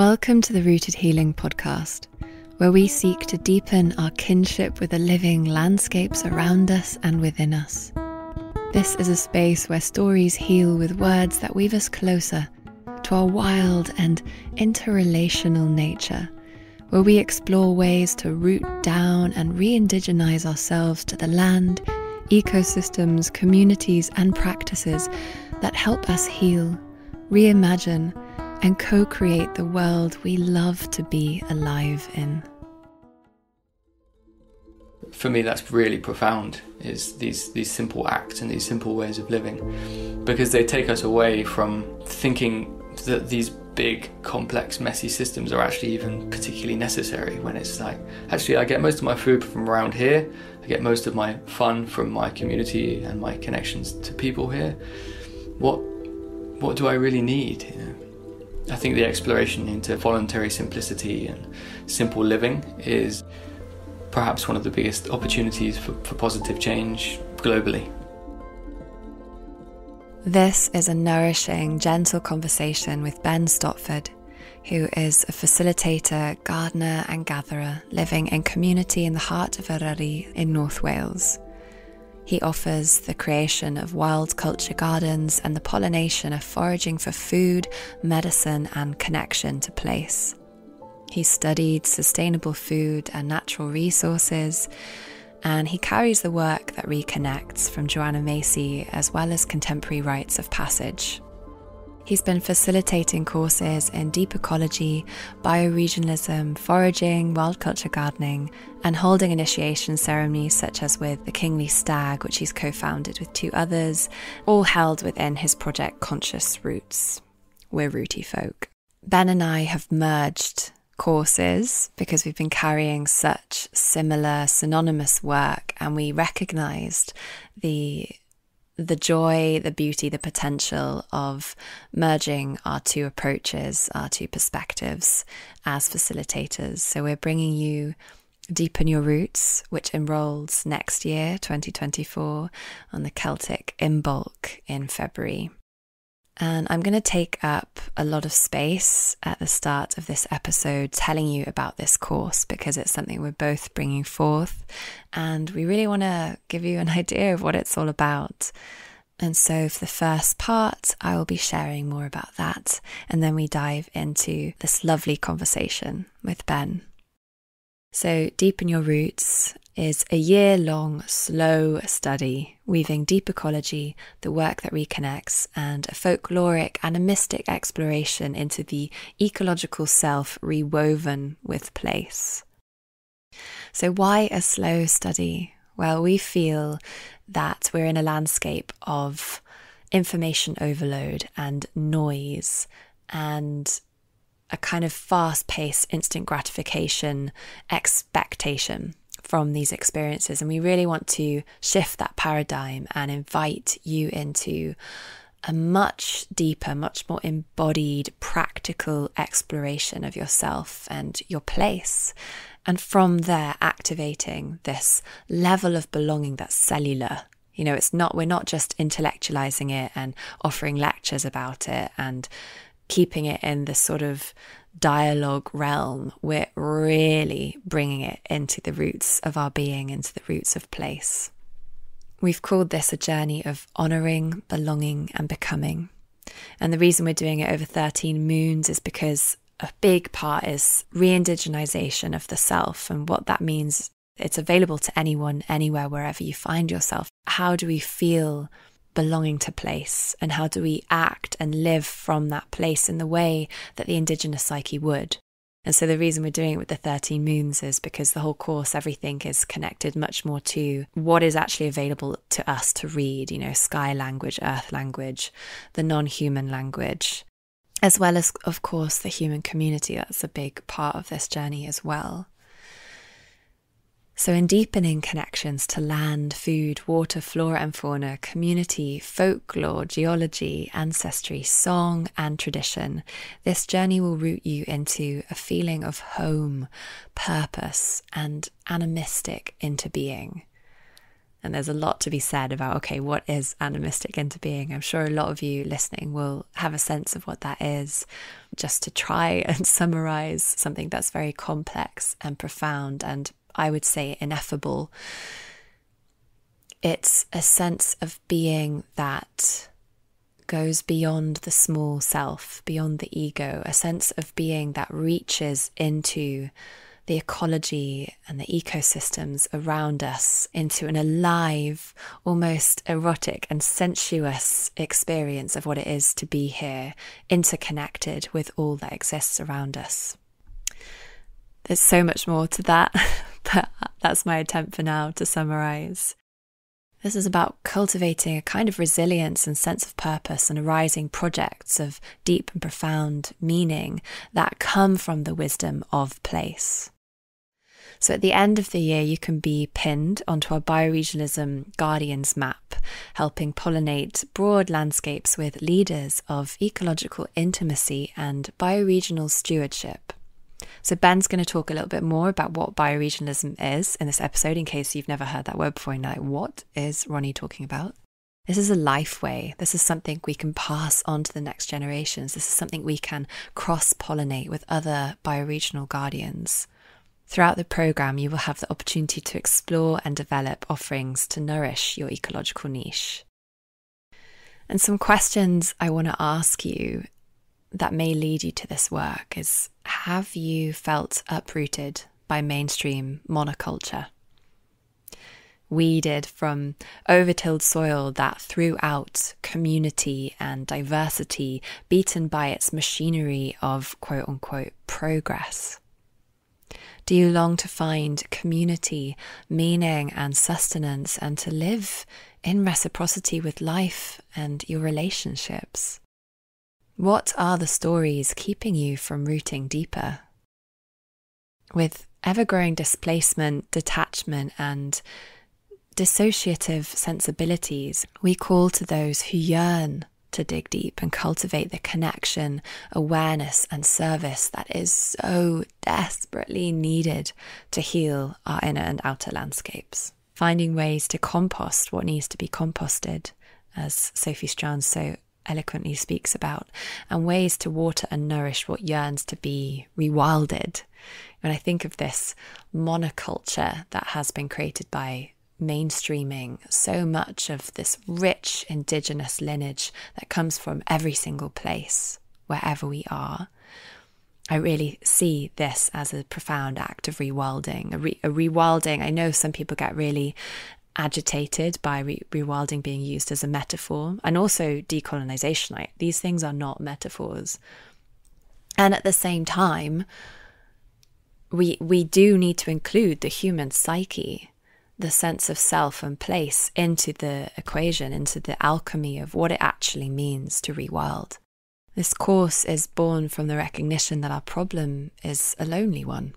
Welcome to the Rooted Healing podcast, where we seek to deepen our kinship with the living landscapes around us and within us. This is a space where stories heal with words that weave us closer to our wild and interrelational nature, where we explore ways to root down and re indigenize ourselves to the land, ecosystems, communities, and practices that help us heal, reimagine, and co create the world we love to be alive in. For me, that's really profound. Is these these simple acts and these simple ways of living, because they take us away from thinking that these big, complex, messy systems are actually even particularly necessary. When it's like, actually, I get most of my food from around here. I get most of my fun from my community and my connections to people here. What what do I really need? You know? I think the exploration into voluntary simplicity and simple living is perhaps one of the biggest opportunities for, for positive change globally. This is a nourishing, gentle conversation with Ben Stopford, who is a facilitator, gardener, and gatherer living in community in the heart of Eryri in North Wales. He offers the creation of wild culture gardens and the pollination of foraging for food, medicine, and connection to place. He studied sustainable food and natural resources, and he carries the work that reconnects from Joanna Macy as well as contemporary rites of passage. He's been facilitating courses in deep ecology, bioregionalism, foraging, wild culture gardening, and holding initiation ceremonies such as with the Kingly Stag, which he's co founded with two others, all held within his project Conscious Roots. We're rooty folk. Ben and I have merged courses because we've been carrying such similar, synonymous work, and we recognized the the joy, the beauty, the potential of merging our two approaches, our two perspectives as facilitators. So we're bringing you Deepen Your Roots, which enrolls next year, 2024, on the Celtic Imbolc in February. And I'm going to take up a lot of space at the start of this episode telling you about this course because it's something we're both bringing forth. And we really want to give you an idea of what it's all about. And so, for the first part, I will be sharing more about that. And then we dive into this lovely conversation with Ben. So, Deepen Your Roots is a year long, slow study weaving deep ecology, the work that reconnects, and a folkloric animistic exploration into the ecological self rewoven with place. So, why a slow study? Well, we feel that we're in a landscape of information overload and noise and a kind of fast paced instant gratification expectation from these experiences. And we really want to shift that paradigm and invite you into a much deeper, much more embodied, practical exploration of yourself and your place. And from there, activating this level of belonging that's cellular. You know, it's not, we're not just intellectualizing it and offering lectures about it and keeping it in this sort of dialogue realm, we're really bringing it into the roots of our being, into the roots of place. We've called this a journey of honouring, belonging, and becoming. And the reason we're doing it over 13 moons is because a big part is re indigenization of the self and what that means. It's available to anyone, anywhere, wherever you find yourself. How do we feel belonging to place and how do we act and live from that place in the way that the indigenous psyche would. And so the reason we're doing it with the 13 moons is because the whole course, everything is connected much more to what is actually available to us to read, you know, sky language, earth language, the non human language, as well as, of course, the human community. That's a big part of this journey as well. So, in deepening connections to land, food, water, flora and fauna, community, folklore, geology, ancestry, song, and tradition, this journey will root you into a feeling of home, purpose, and animistic interbeing. And there's a lot to be said about, okay, what is animistic interbeing? I'm sure a lot of you listening will have a sense of what that is. Just to try and summarize something that's very complex and profound and I would say ineffable. It's a sense of being that goes beyond the small self, beyond the ego, a sense of being that reaches into the ecology and the ecosystems around us into an alive, almost erotic and sensuous experience of what it is to be here, interconnected with all that exists around us. There's so much more to that, but that's my attempt for now to summarize. This is about cultivating a kind of resilience and sense of purpose and arising projects of deep and profound meaning that come from the wisdom of place. So at the end of the year, you can be pinned onto our Bioregionalism Guardians map, helping pollinate broad landscapes with leaders of ecological intimacy and bioregional stewardship. So, Ben's going to talk a little bit more about what bioregionalism is in this episode, in case you've never heard that word before. And like, what is Ronnie talking about? This is a life way. This is something we can pass on to the next generations. This is something we can cross pollinate with other bioregional guardians. Throughout the program, you will have the opportunity to explore and develop offerings to nourish your ecological niche. And some questions I want to ask you that may lead you to this work is Have you felt uprooted by mainstream monoculture? Weeded from overtilled soil that threw out community and diversity, beaten by its machinery of quote unquote progress? Do you long to find community, meaning, and sustenance, and to live in reciprocity with life and your relationships? What are the stories keeping you from rooting deeper? With ever growing displacement, detachment, and dissociative sensibilities, we call to those who yearn to dig deep and cultivate the connection, awareness, and service that is so desperately needed to heal our inner and outer landscapes. Finding ways to compost what needs to be composted, as Sophie Strand so eloquently speaks about, and ways to water and nourish what yearns to be rewilded. When I think of this monoculture that has been created by mainstreaming so much of this rich indigenous lineage that comes from every single place, wherever we are. I really see this as a profound act of rewilding. A, re- a rewilding, I know some people get really agitated by re- rewilding being used as a metaphor and also decolonization. Like, these things are not metaphors. And at the same time, we we do need to include the human psyche the sense of self and place into the equation, into the alchemy of what it actually means to rewild. This course is born from the recognition that our problem is a lonely one.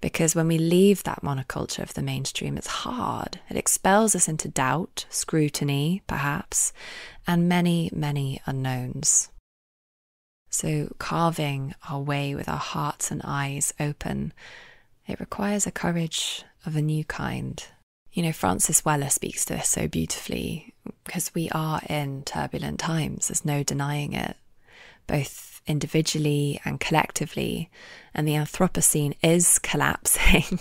Because when we leave that monoculture of the mainstream, it's hard. It expels us into doubt, scrutiny, perhaps, and many, many unknowns. So, carving our way with our hearts and eyes open, it requires a courage of a new kind. You know, Francis Weller speaks to this so beautifully because we are in turbulent times, there's no denying it, both individually and collectively. And the Anthropocene is collapsing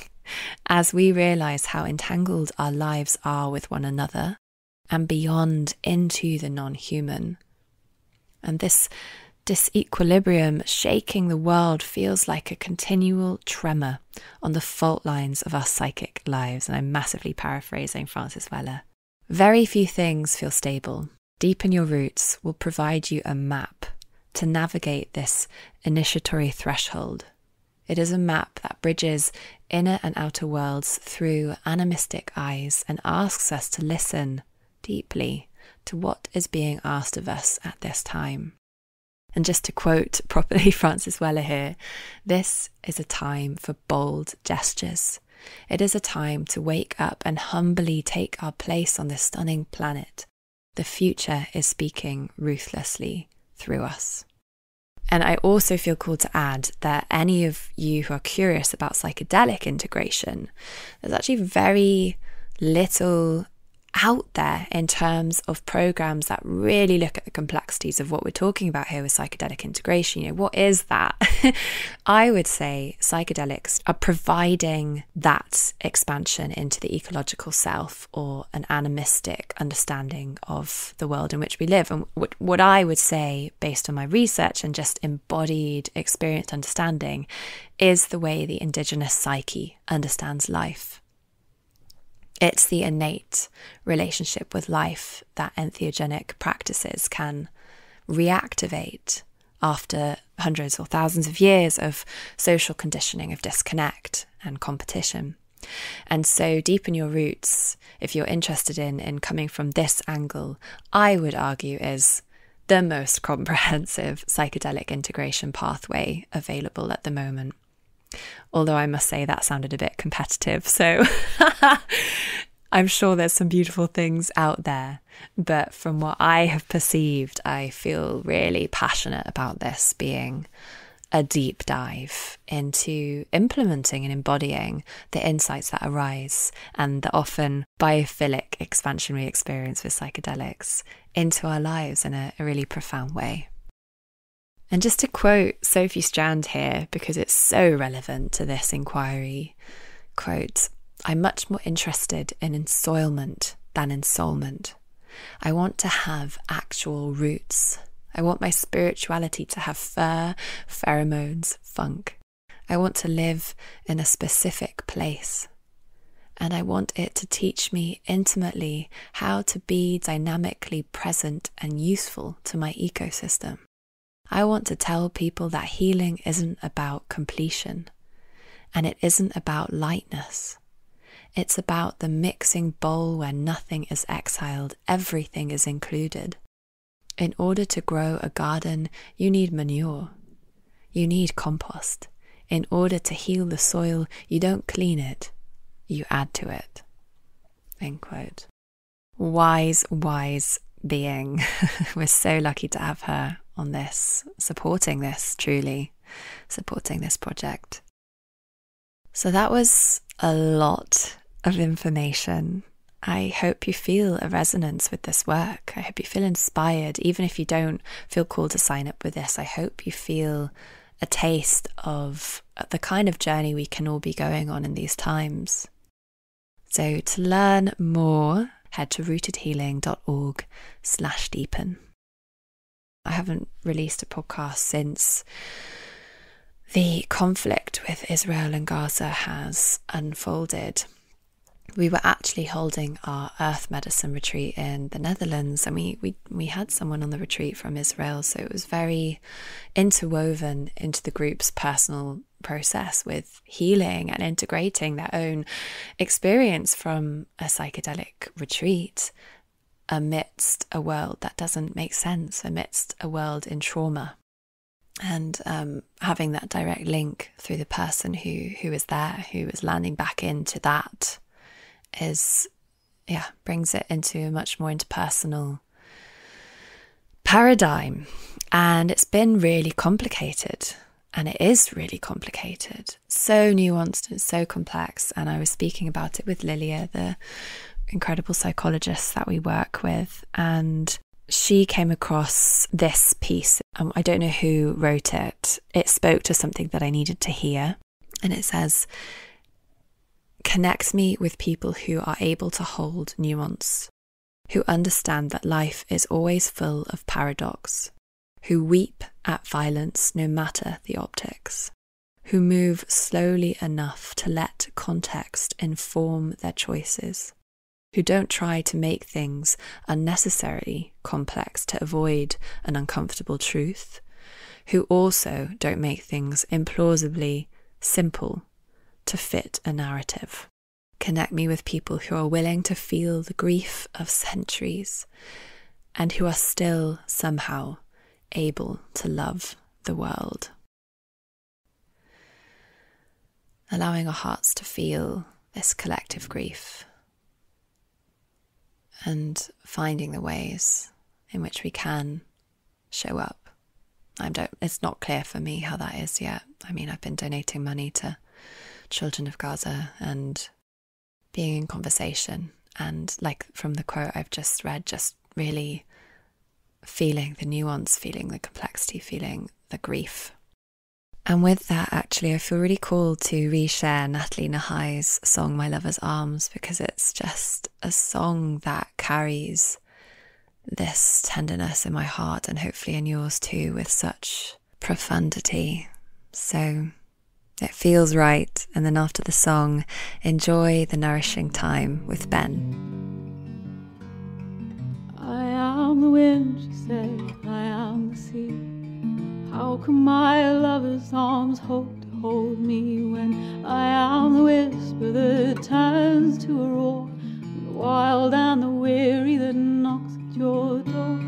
as we realize how entangled our lives are with one another and beyond into the non human. And this disequilibrium shaking the world feels like a continual tremor on the fault lines of our psychic lives. And I'm massively paraphrasing Francis Weller. Very few things feel stable. Deepen your roots will provide you a map to navigate this initiatory threshold. It is a map that bridges inner and outer worlds through animistic eyes and asks us to listen deeply to what is being asked of us at this time. And just to quote properly Francis Weller here, this is a time for bold gestures. It is a time to wake up and humbly take our place on this stunning planet. The future is speaking ruthlessly through us. And I also feel called to add that any of you who are curious about psychedelic integration, there's actually very little out there in terms of programs that really look at the complexities of what we're talking about here with psychedelic integration. You know, what is that? I would say psychedelics are providing that expansion into the ecological self or an animistic understanding of the world in which we live. And what, what I would say, based on my research and just embodied experienced understanding, is the way the indigenous psyche understands life. It's the innate relationship with life that entheogenic practices can reactivate after hundreds or thousands of years of social conditioning of disconnect and competition. And so, deepen your roots, if you're interested in, in coming from this angle, I would argue is the most comprehensive psychedelic integration pathway available at the moment. Although I must say that sounded a bit competitive. So I'm sure there's some beautiful things out there. But from what I have perceived, I feel really passionate about this being a deep dive into implementing and embodying the insights that arise and the often biophilic expansionary experience with psychedelics into our lives in a, a really profound way. And just to quote Sophie Strand here, because it's so relevant to this inquiry quote, I'm much more interested in ensoilment than ensoulment. I want to have actual roots. I want my spirituality to have fur, pheromones, funk. I want to live in a specific place. And I want it to teach me intimately how to be dynamically present and useful to my ecosystem. I want to tell people that healing isn't about completion and it isn't about lightness. It's about the mixing bowl where nothing is exiled, everything is included. In order to grow a garden, you need manure. You need compost. In order to heal the soil, you don't clean it, you add to it. End quote. Wise, wise being. We're so lucky to have her on this, supporting this, truly supporting this project. So that was a lot of information. I hope you feel a resonance with this work. I hope you feel inspired, even if you don't feel called to sign up with this. I hope you feel a taste of the kind of journey we can all be going on in these times. So to learn more, head to rootedhealing.org slash deepen. I haven't released a podcast since the conflict with Israel and Gaza has unfolded. We were actually holding our earth medicine retreat in the Netherlands, and we, we, we had someone on the retreat from Israel, so it was very interwoven into the group's personal process with healing and integrating their own experience from a psychedelic retreat amidst a world that doesn't make sense, amidst a world in trauma. And um, having that direct link through the person who who is there, who is landing back into that, is yeah brings it into a much more interpersonal paradigm. And it's been really complicated. And it is really complicated, so nuanced and so complex. And I was speaking about it with Lilia, the incredible psychologists that we work with. And she came across this piece. Um, I don't know who wrote it. It spoke to something that I needed to hear. And it says, Connect me with people who are able to hold nuance, who understand that life is always full of paradox, who weep at violence no matter the optics, who move slowly enough to let context inform their choices who don't try to make things unnecessarily complex to avoid an uncomfortable truth, who also don't make things implausibly simple to fit a narrative. Connect me with people who are willing to feel the grief of centuries and who are still somehow able to love the world. Allowing our hearts to feel this collective grief and finding the ways in which we can show up. I don't it's not clear for me how that is yet. I mean, I've been donating money to children of Gaza and being in conversation and, like from the quote I've just read, just really feeling the nuance, feeling the complexity, feeling the grief. And with that, actually, I feel really called to reshare Nathalie Nahai's song My Lover's Arms because it's just a song that carries this tenderness in my heart and hopefully in yours too with such profundity. So it feels right. And then after the song, enjoy the nourishing time with Ben. I am the wind, she said, I am the sea. How can my lover's arms hope to hold me when I am the whisper that turns to a roar, the wild and the weary that knocks at your door?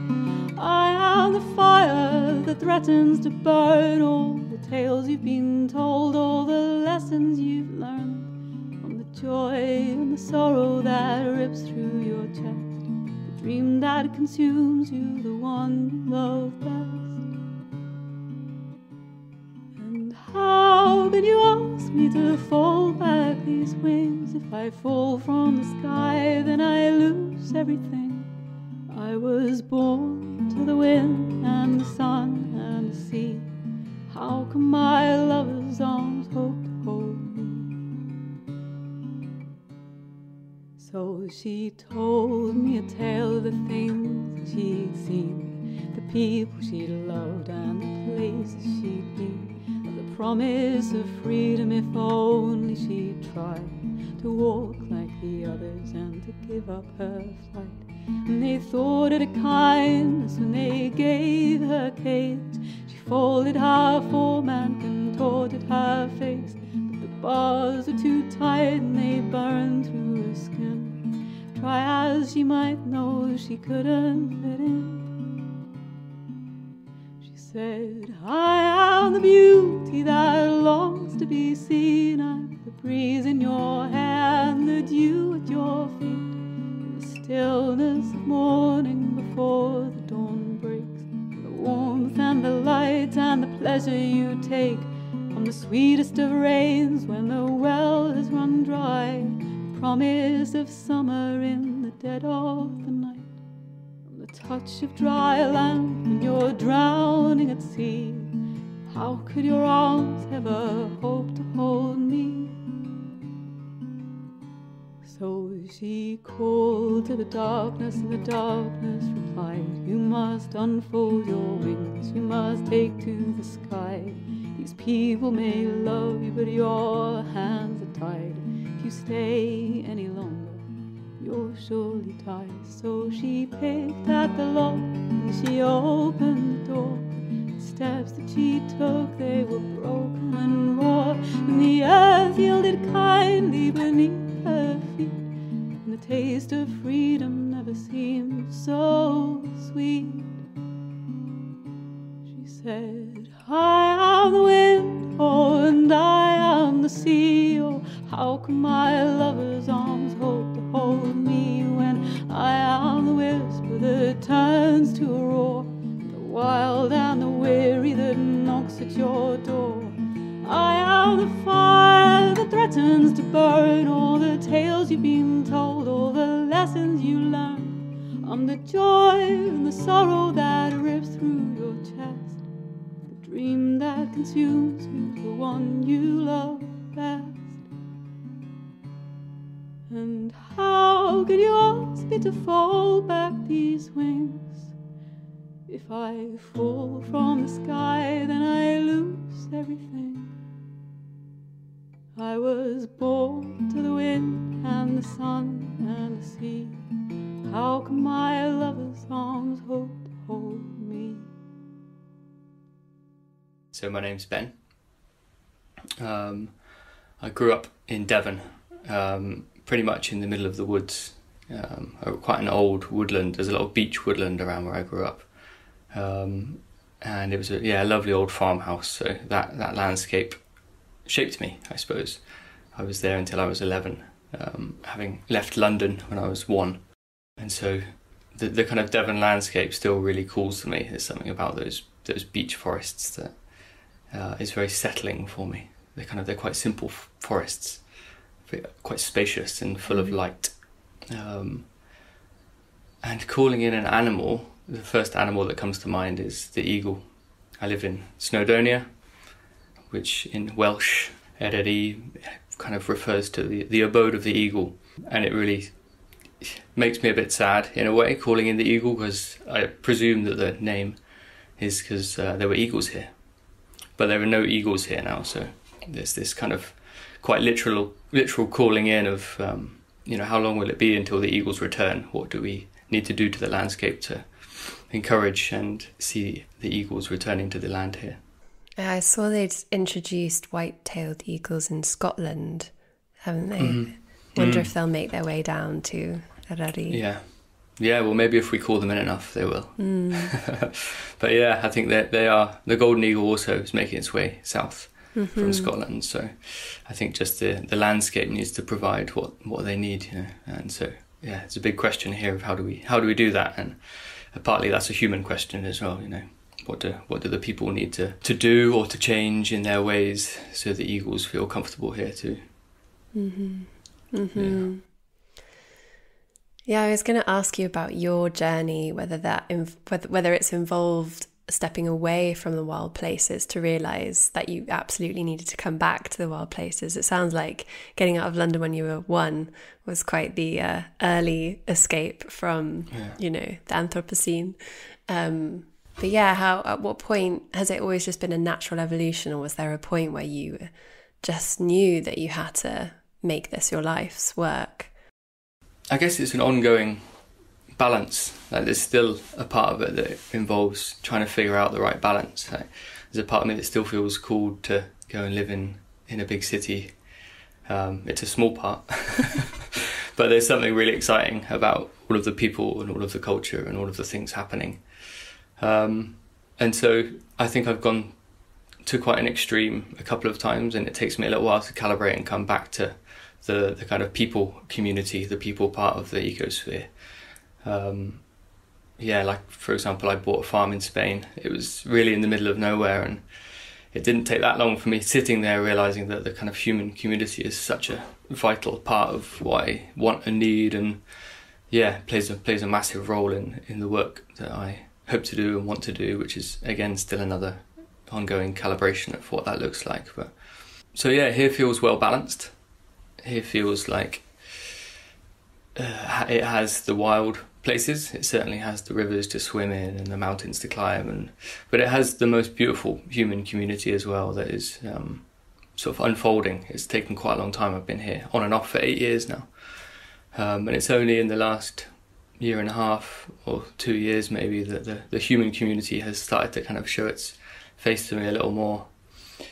I am the fire that threatens to burn all the tales you've been told, all the lessons you've learned from the joy and the sorrow that rips through your chest, the dream that consumes you, the one you love best. How can you ask me to fall back these wings? If I fall from the sky, then I lose everything. I was born to the wind and the sun and the sea. How can my lover's arms hope to hold me? So she told me a tale of the things she'd seen, the people she loved and the places she'd been promise of freedom if only she tried to walk like the others and to give up her flight. And they thought it a kindness when they gave her cage. She folded her form and contorted her face, but the bars were too tight and they burned through her skin. Try as she might know, she couldn't fit in said, I am the beauty that longs to be seen. I'm the breeze in your hair and the dew at your feet. The stillness of morning before the dawn breaks. The warmth and the light and the pleasure you take from the sweetest of rains when the well has run dry. The promise of summer in the dead of touch of dry land when you're drowning at sea. How could your arms ever hope to hold me? So she called to the darkness, and the darkness replied, You must unfold your wings, you must take to the sky. These people may love you, but your hands are tied. If you stay any longer, you'll surely die. So she picked at the lock and she opened the door. The steps that she took, they were broken and raw, and the earth yielded kindly beneath her feet. And the taste of freedom never seemed so sweet. She said, I am the wind, oh, and I am the sea. Oh, how can my lover's arms hold hold me when I am the whisper that turns to a roar, the wild and the weary that knocks at your door? I am the fire that threatens to burn all the tales you've been told, all the lessons you learned. I'm the joy and the sorrow that rips through your chest, the dream that consumes you, the one you love best. And how could you ask me to fall back these wings? If I fall from the sky, then I lose everything. I was born to the wind and the sun and the sea. How can my lover's arms hope to hold me? So, my name's Ben. Um, I grew up in Devon, um, pretty much in the middle of the woods. Um, quite an old woodland. There's a lot of beech woodland around where I grew up, um, and it was a yeah a lovely old farmhouse. So that that landscape shaped me, I suppose. I was there until I was eleven, um, having left London when I was one, and so the the kind of Devon landscape still really calls to me. There's something about those those beech forests that uh, is very settling for me. They're kind of they're quite simple forests quite spacious and full of light. Um, and calling in an animal, the first animal that comes to mind is the eagle. I live in Snowdonia, which in Welsh, Eryri, kind of refers to the, the abode of the eagle. And it really makes me a bit sad in a way, calling in the eagle, because I presume that the name is because uh, there were eagles here. But there are no eagles here now, so there's this kind of quite literal literal calling in of um, you know how long will it be until the eagles return? What do we need to do to the landscape to encourage and see the eagles returning to the land here? I saw they'd introduced white-tailed eagles in Scotland, haven't they? Mm-hmm. Wonder mm. if they'll make their way down to Eryri. Yeah. Yeah, well, maybe if we call them in enough, they will. Mm. but yeah, I think that they are. The golden eagle also is making its way south mm-hmm. from Scotland. So I think just the, the landscape needs to provide what, what they need, you know. And so yeah, it's a big question here of how do we how do we do that, and partly that's a human question as well, you know. What do what do the people need to, to do or to change in their ways so the eagles feel comfortable here too? Mm-hmm. Mm-hmm. Yeah. Yeah, I was going to ask you about your journey, whether that whether, whether it's involved stepping away from the wild places to realize that you absolutely needed to come back to the wild places. It sounds like getting out of London when you were one was quite the uh, early escape from, yeah. you know, the Anthropocene. Um, but yeah, how at what point has it always just been a natural evolution, or was there a point where you just knew that you had to make this your life's work? I guess it's an ongoing balance. Like there's still a part of it that involves trying to figure out the right balance. Like, there's a part of me that still feels called to go and live in in a big city. Um, it's a small part, but there's something really exciting about all of the people and all of the culture and all of the things happening. Um, and so I think I've gone to quite an extreme a couple of times, and it takes me a little while to calibrate and come back to the the kind of people community, the people part of the ecosphere um, yeah, like for example, I bought a farm in Spain. It was really in the middle of nowhere, and it didn't take that long for me sitting there realizing that the kind of human community is such a vital part of what I want and need, and yeah, plays a plays a massive role in in the work that I hope to do and want to do, which is again still another ongoing calibration of what that looks like. But so yeah, here feels well balanced. Here feels like uh, it has the wild places. It certainly has the rivers to swim in and the mountains to climb, and but it has the most beautiful human community as well that is um, sort of unfolding. It's taken quite a long time. I've been here on and off for eight years now, um, and it's only in the last year and a half or two years maybe that the, the human community has started to kind of show its face to me a little more.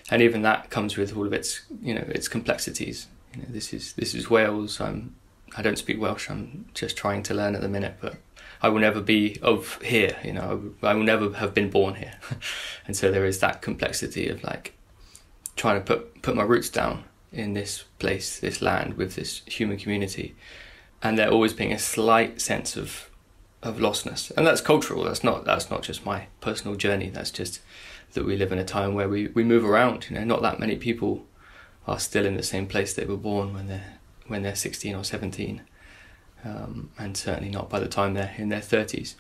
And even that comes with all of its, you know, its complexities. You know, this is this is Wales. I'm I don't speak Welsh. I'm just trying to learn at the minute, but I will never be of here. You know, I will never have been born here, and so there is that complexity of like trying to put put my roots down in this place, this land, with this human community, and there always being a slight sense of of lostness, and that's cultural. That's not that's not just my personal journey. That's just that we live in a time where we, we move around. You know, not that many people are still in the same place they were born when they're when they're 16 or 17, um, and certainly not by the time they're in their 30s.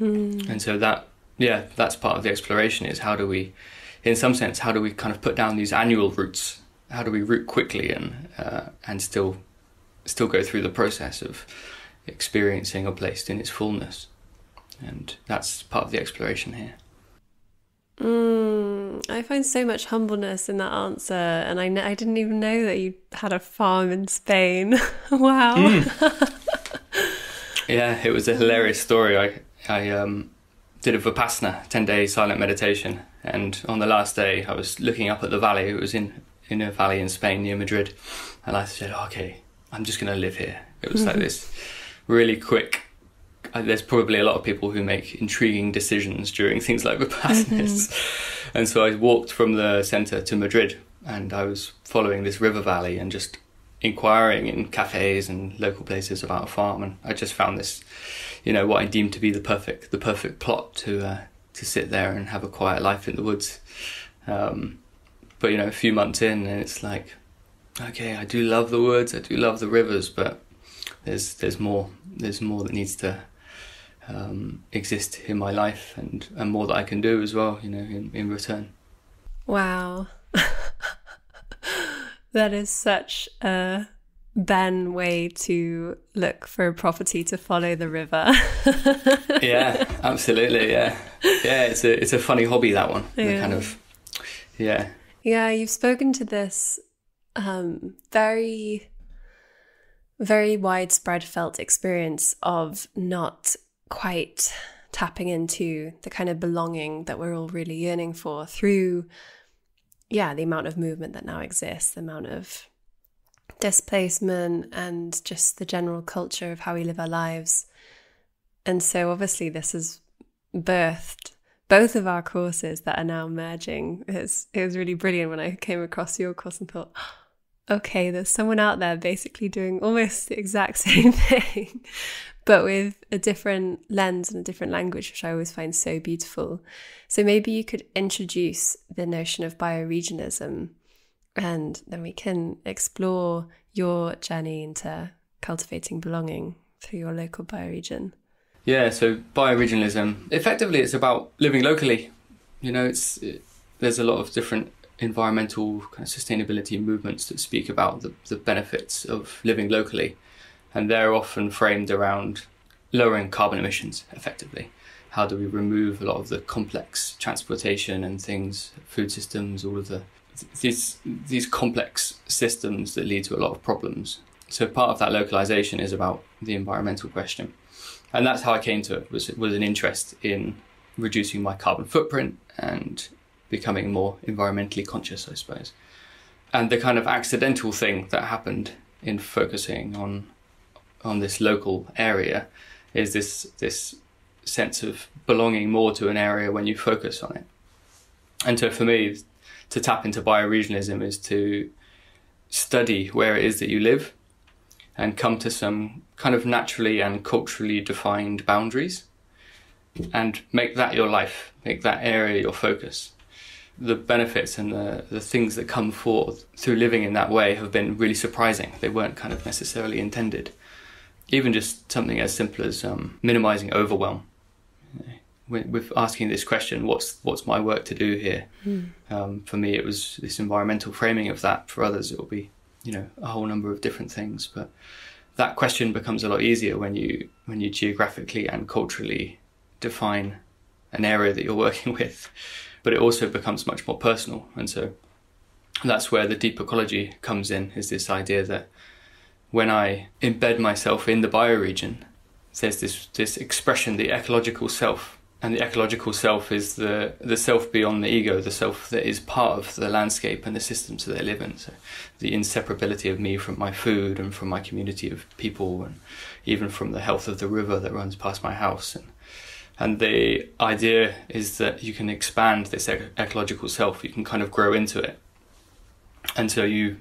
Mm. And so that, yeah, that's part of the exploration is how do we, in some sense, how do we kind of put down these annual roots? How do we root quickly and uh, and still still go through the process of experiencing a place in its fullness? And that's part of the exploration here. Mm, I find so much humbleness in that answer, and I, I didn't even know that you had a farm in Spain. wow. Mm. yeah, it was a hilarious story. I I um, did a vipassana, ten day silent meditation, and on the last day, I was looking up at the valley. It was in in a valley in Spain near Madrid, and I said, "Okay, I'm just going to live here." It was like this really quick there's probably a lot of people who make intriguing decisions during things like Vipassanas. Mm-hmm. And so I walked from the centre to Madrid and I was following this river valley and just inquiring in cafes and local places about a farm and I just found this you know what I deemed to be the perfect the perfect plot to uh, to sit there and have a quiet life in the woods um, but you know a few months in and it's like okay, I do love the woods, I do love the rivers, but there's there's more there's more that needs to um, exist in my life and, and more that I can do as well, you know, in, in return. Wow. that is such a Ben way to look for a property to follow the river. yeah, absolutely. Yeah, yeah. It's a it's a funny hobby that one. Yeah. kind of. Yeah. Yeah, you've spoken to this um, very, very widespread felt experience of not quite tapping into the kind of belonging that we're all really yearning for through, yeah, the amount of movement that now exists, the amount of displacement, and just the general culture of how we live our lives. And so, obviously, this has birthed both of our courses that are now merging. It was, it was really brilliant when I came across your course and thought, okay, there's someone out there basically doing almost the exact same thing, but with a different lens and a different language, which I always find so beautiful. So maybe you could introduce the notion of bioregionism, and then we can explore your journey into cultivating belonging through your local bioregion. Yeah, so bioregionalism, effectively, it's about living locally. You know, it's it, there's a lot of different environmental kind of sustainability movements that speak about the, the benefits of living locally, and they're often framed around lowering carbon emissions effectively. How do we remove a lot of the complex transportation and things, food systems, all of the these these complex systems that lead to a lot of problems. So part of that localization is about the environmental question, and that's how I came to it. Was was an interest in reducing my carbon footprint and becoming more environmentally conscious, I suppose. And the kind of accidental thing that happened in focusing on on this local area is this this sense of belonging more to an area when you focus on it. And so for me, to tap into bioregionalism is to study where it is that you live and come to some kind of naturally and culturally defined boundaries and make that your life, make that area your focus. The benefits and the, the things that come forth through living in that way have been really surprising. They weren't kind of necessarily intended. Even just something as simple as um, minimizing overwhelm with asking this question, what's what's my work to do here? Mm. Um, for me, it was this environmental framing of that. For others, it will be, you know, a whole number of different things. But that question becomes a lot easier when you when you geographically and culturally define an area that you're working with. But it also becomes much more personal, and so that's where the deep ecology comes in. Is this idea that when I embed myself in the bioregion, there's this this expression, the ecological self and the ecological self is the the self beyond the ego, the self that is part of the landscape and the systems that they live in. So, the inseparability of me from my food and from my community of people, and even from the health of the river that runs past my house. And and the idea is that you can expand this ecological self. You can kind of grow into it, until you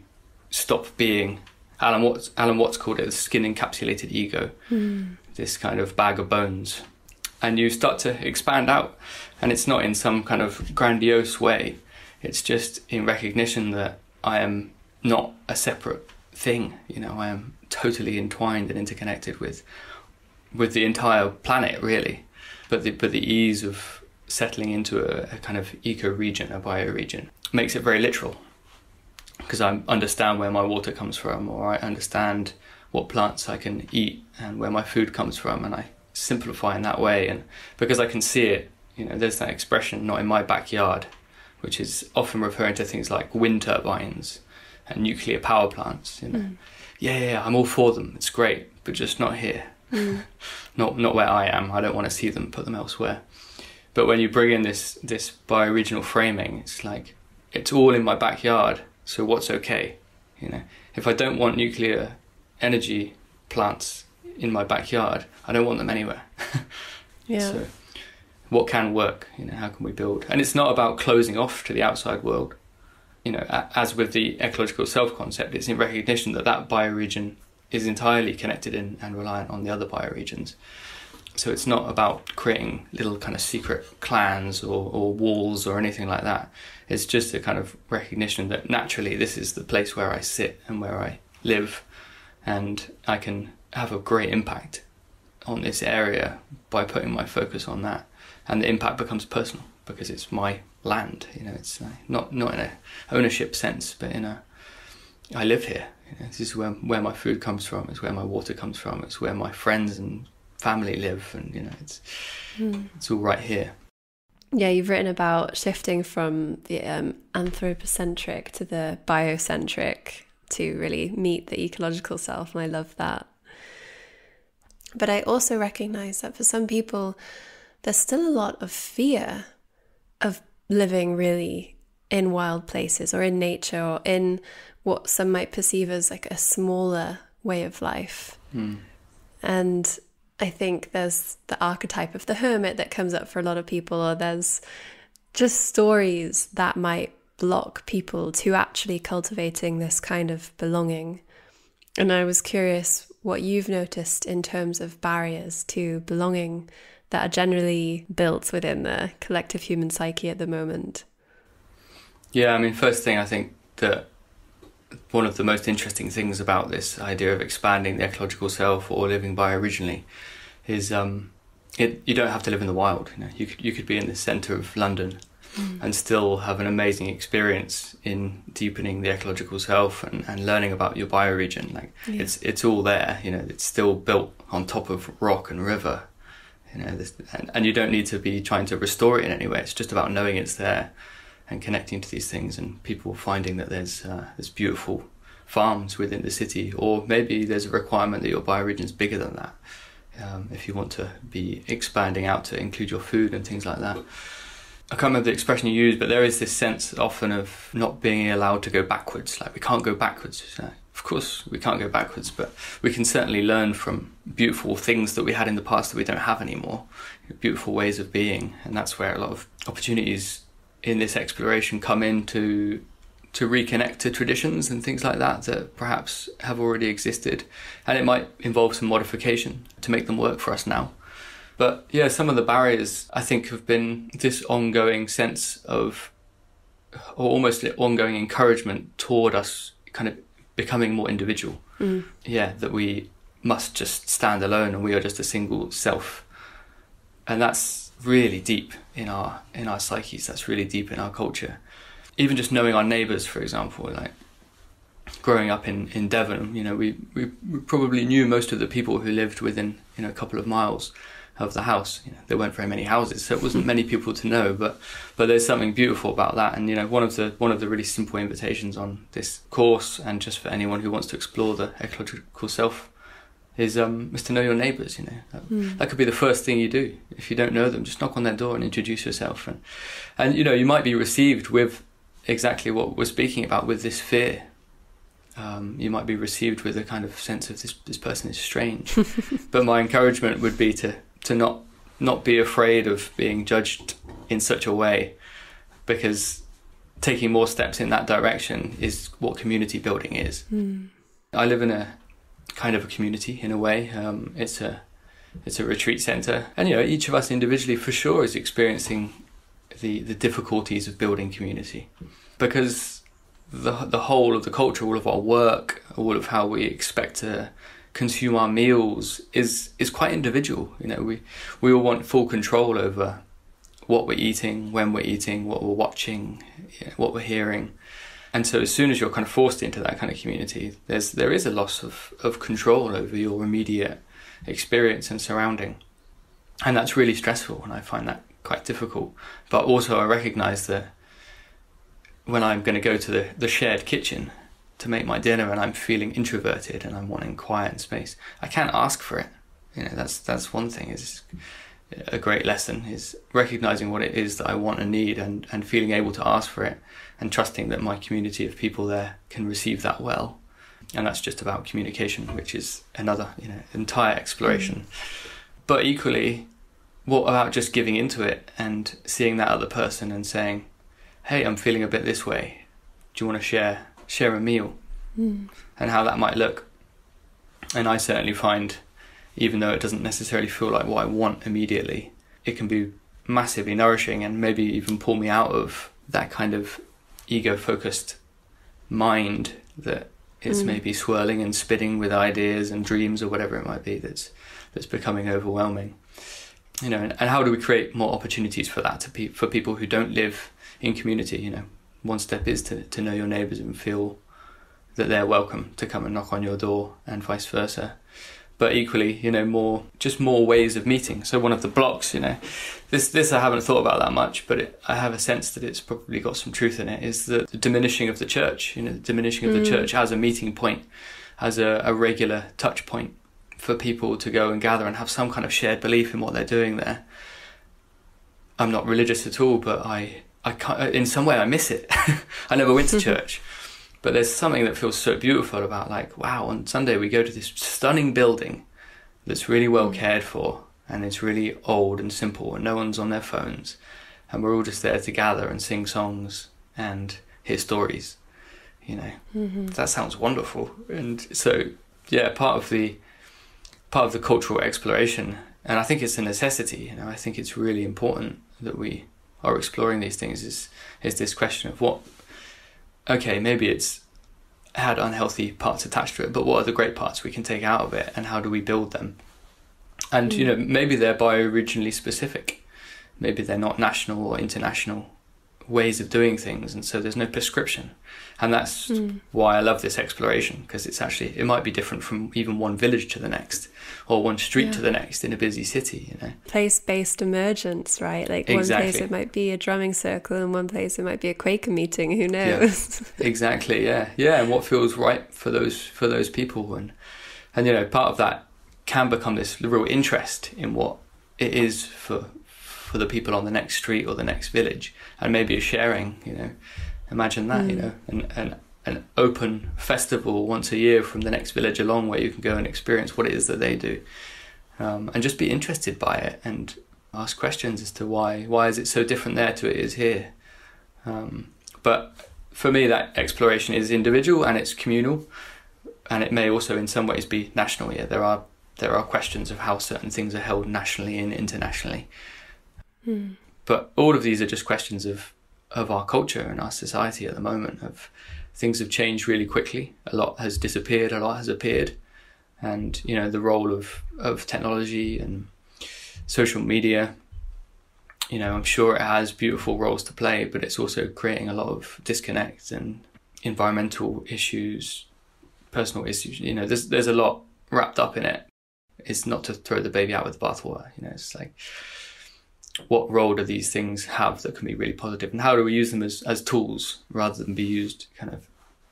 stop being Alan Watts. Alan Watts called it the skin encapsulated ego. Mm. This kind of bag of bones and you start to expand out. And it's not in some kind of grandiose way, it's just in recognition that I am not a separate thing. You know, I am totally entwined and interconnected with with the entire planet, really. But the but the ease of settling into a, a kind of eco region, a bioregion, makes it very literal because I understand where my water comes from, or I understand what plants I can eat and where my food comes from, and I simplify in that way. And because I can see it, you know, there's that expression, not in my backyard, which is often referring to things like wind turbines and nuclear power plants. You know, mm. yeah, yeah, I'm all for them. It's great, but just not here. Mm. not not where I am. I don't want to see them. Put them elsewhere. But when you bring in this this bioregional framing, it's like it's all in my backyard. So what's okay? You know, if I don't want nuclear energy plants in my backyard. I don't want them anywhere. yeah. So, what can work? You know, how can we build? And it's not about closing off to the outside world. You know, as with the ecological self concept, it's in recognition that that bioregion is entirely connected in and reliant on the other bioregions. So it's not about creating little kind of secret clans or, or walls or anything like that. It's just a kind of recognition that naturally this is the place where I sit and where I live, and I can have a great impact on this area by putting my focus on that, and the impact becomes personal because it's my land. You know, it's uh, not not in a ownership sense, but in a I live here. You know, this is where where my food comes from. It's where my water comes from. It's where my friends and family live, and you know, it's mm. it's all right here. Yeah, you've written about shifting from the um, anthropocentric to the biocentric to really meet the ecological self, and I love that. But I also recognize that for some people, there's still a lot of fear of living really in wild places or in nature or in what some might perceive as like a smaller way of life. Mm. And I think there's the archetype of the hermit that comes up for a lot of people, or there's just stories that might block people to actually cultivating this kind of belonging. And I was curious what you've noticed in terms of barriers to belonging that are generally built within the collective human psyche at the moment? Yeah, I mean, first thing, I think that one of the most interesting things about this idea of expanding the ecological self or living bioregionally is um, it, you don't have to live in the wild. You know, you could you could be in the centre of London mm. and still have an amazing experience in deepening the ecological self and, and learning about your bioregion. Like yeah. it's it's all there. You know, it's still built on top of rock and river you know, this, and, and you don't need to be trying to restore it in any way. It's just about knowing it's there and connecting to these things, and people finding that there's uh, there's beautiful farms within the city, or maybe there's a requirement that your bioregion is bigger than that. Um, if you want to be expanding out to include your food and things like that. I can't remember the expression you used, but there is this sense often of not being allowed to go backwards. Like we can't go backwards. You of course, we can't go backwards, but we can certainly learn from beautiful things that we had in the past that we don't have anymore, beautiful ways of being, and that's where a lot of opportunities in this exploration come in to to reconnect to traditions and things like that that perhaps have already existed, and it might involve some modification to make them work for us now. But yeah, some of the barriers I think have been this ongoing sense of, or almost ongoing encouragement toward us kind of becoming more individual. Mm. Yeah, that we must just stand alone and we are just a single self. And that's really deep in our in our psyches. That's really deep in our culture. Even just knowing our neighbours, for example, like growing up in, in Devon, you know, we, we, we probably knew most of the people who lived within you know a couple of miles of the house. You know, there weren't very many houses, so it wasn't hmm. many people to know. But but there's something beautiful about that. And you know, one of the one of the really simple invitations on this course, and just for anyone who wants to explore the ecological self, is um, is to know your neighbours. You know, that, mm. that, could be the first thing you do if you don't know them. Just knock on their door and introduce yourself. And and you know, you might be received with exactly what we're speaking about with this fear. Um, you might be received with a kind of sense of this this person is strange. but my encouragement would be to to not not be afraid of being judged in such a way because taking more steps in that direction is what community building is. Mm. I live in a kind of a community in a way. Um, it's a it's a retreat center, and you know each of us individually for sure is experiencing the the difficulties of building community because the the whole of the culture, all of our work, all of how we expect to consume our meals is is quite individual. You know, we we all want full control over what we're eating, when we're eating, what we're watching, what we're hearing. And so as soon as you're kind of forced into that kind of community, there's there is a loss of, of control over your immediate experience and surrounding. And that's really stressful and I find that quite difficult. But also I recognise that when I'm going to go to the, the shared kitchen to make my dinner and I'm feeling introverted and I'm wanting quiet and space, I can't ask for it. You know, that's that's one thing. Is a great lesson is recognizing what it is that I want and need and, and feeling able to ask for it and trusting that my community of people there can receive that well. And that's just about communication, which is another, you know, entire exploration. Mm. But equally, what about just giving into it and seeing that other person and saying, Hey, I'm feeling a bit this way. Do you want to share share a meal mm. and how that might look. And I certainly find even though it doesn't necessarily feel like what I want immediately. It can be massively nourishing and maybe even pull me out of that kind of ego focused mind that is mm. maybe swirling and spitting with ideas and dreams or whatever it might be that's that's becoming overwhelming. You know and, and how do we create more opportunities for that to pe- for people who don't live in community you know? One step is to, to know your neighbors and feel that they're welcome to come and knock on your door and vice versa but equally, you know, more just more ways of meeting. So one of the blocks, you know, this this I haven't thought about that much, but it, I have a sense that it's probably got some truth in it. Is the, the diminishing of the church, you know, the diminishing of mm. the church as a meeting point, as a, a regular touch point for people to go and gather and have some kind of shared belief in what they're doing there. I'm not religious at all, but I I can't, in some way I miss it. I never went to church. But there's something that feels so beautiful about like, wow, on Sunday we go to this stunning building that's really well mm. cared for and it's really old and simple and no one's on their phones and we're all just there to gather and sing songs and hear stories. You know, mm-hmm. that sounds wonderful. And so, yeah, part of the part of the cultural exploration, and I think it's a necessity. You know, I think it's really important that we are exploring these things. Is is this question of what okay, maybe it's had unhealthy parts attached to it, but what are the great parts we can take out of it and how do we build them? And, mm. you know, maybe they're bioregionally specific. Maybe they're not national or international ways of doing things and so there's no prescription and that's mm. why i love this exploration because it's actually it might be different from even one village to the next or one street yeah. to the next in a busy city you know place-based emergence right like exactly. one place it might be a drumming circle and one place it might be a quaker meeting who knows yeah. exactly yeah yeah and what feels right for those for those people and and you know part of that can become this real interest in what it is for for the people on the next street or the next village, and maybe a sharing. You know, imagine that. Mm. You know, and and an open festival once a year from the next village along where you can go and experience what it is that they do, um, and just be interested by it and ask questions as to why why is it so different there to it is here. Um, but for me, that exploration is individual and it's communal, and it may also in some ways be national. Yeah, there are there are questions of how certain things are held nationally and internationally. Mm. But all of these are just questions of of our culture and our society at the moment. Of things have changed really quickly. A lot has disappeared. A lot has appeared, and you know the role of of technology and social media. You know, I'm sure it has beautiful roles to play, but it's also creating a lot of disconnect and environmental issues, personal issues. You know, there's there's a lot wrapped up in it. It's not to throw the baby out with the bathwater. You know, it's like what role do these things have that can be really positive? And how do we use them as, as tools rather than be used kind of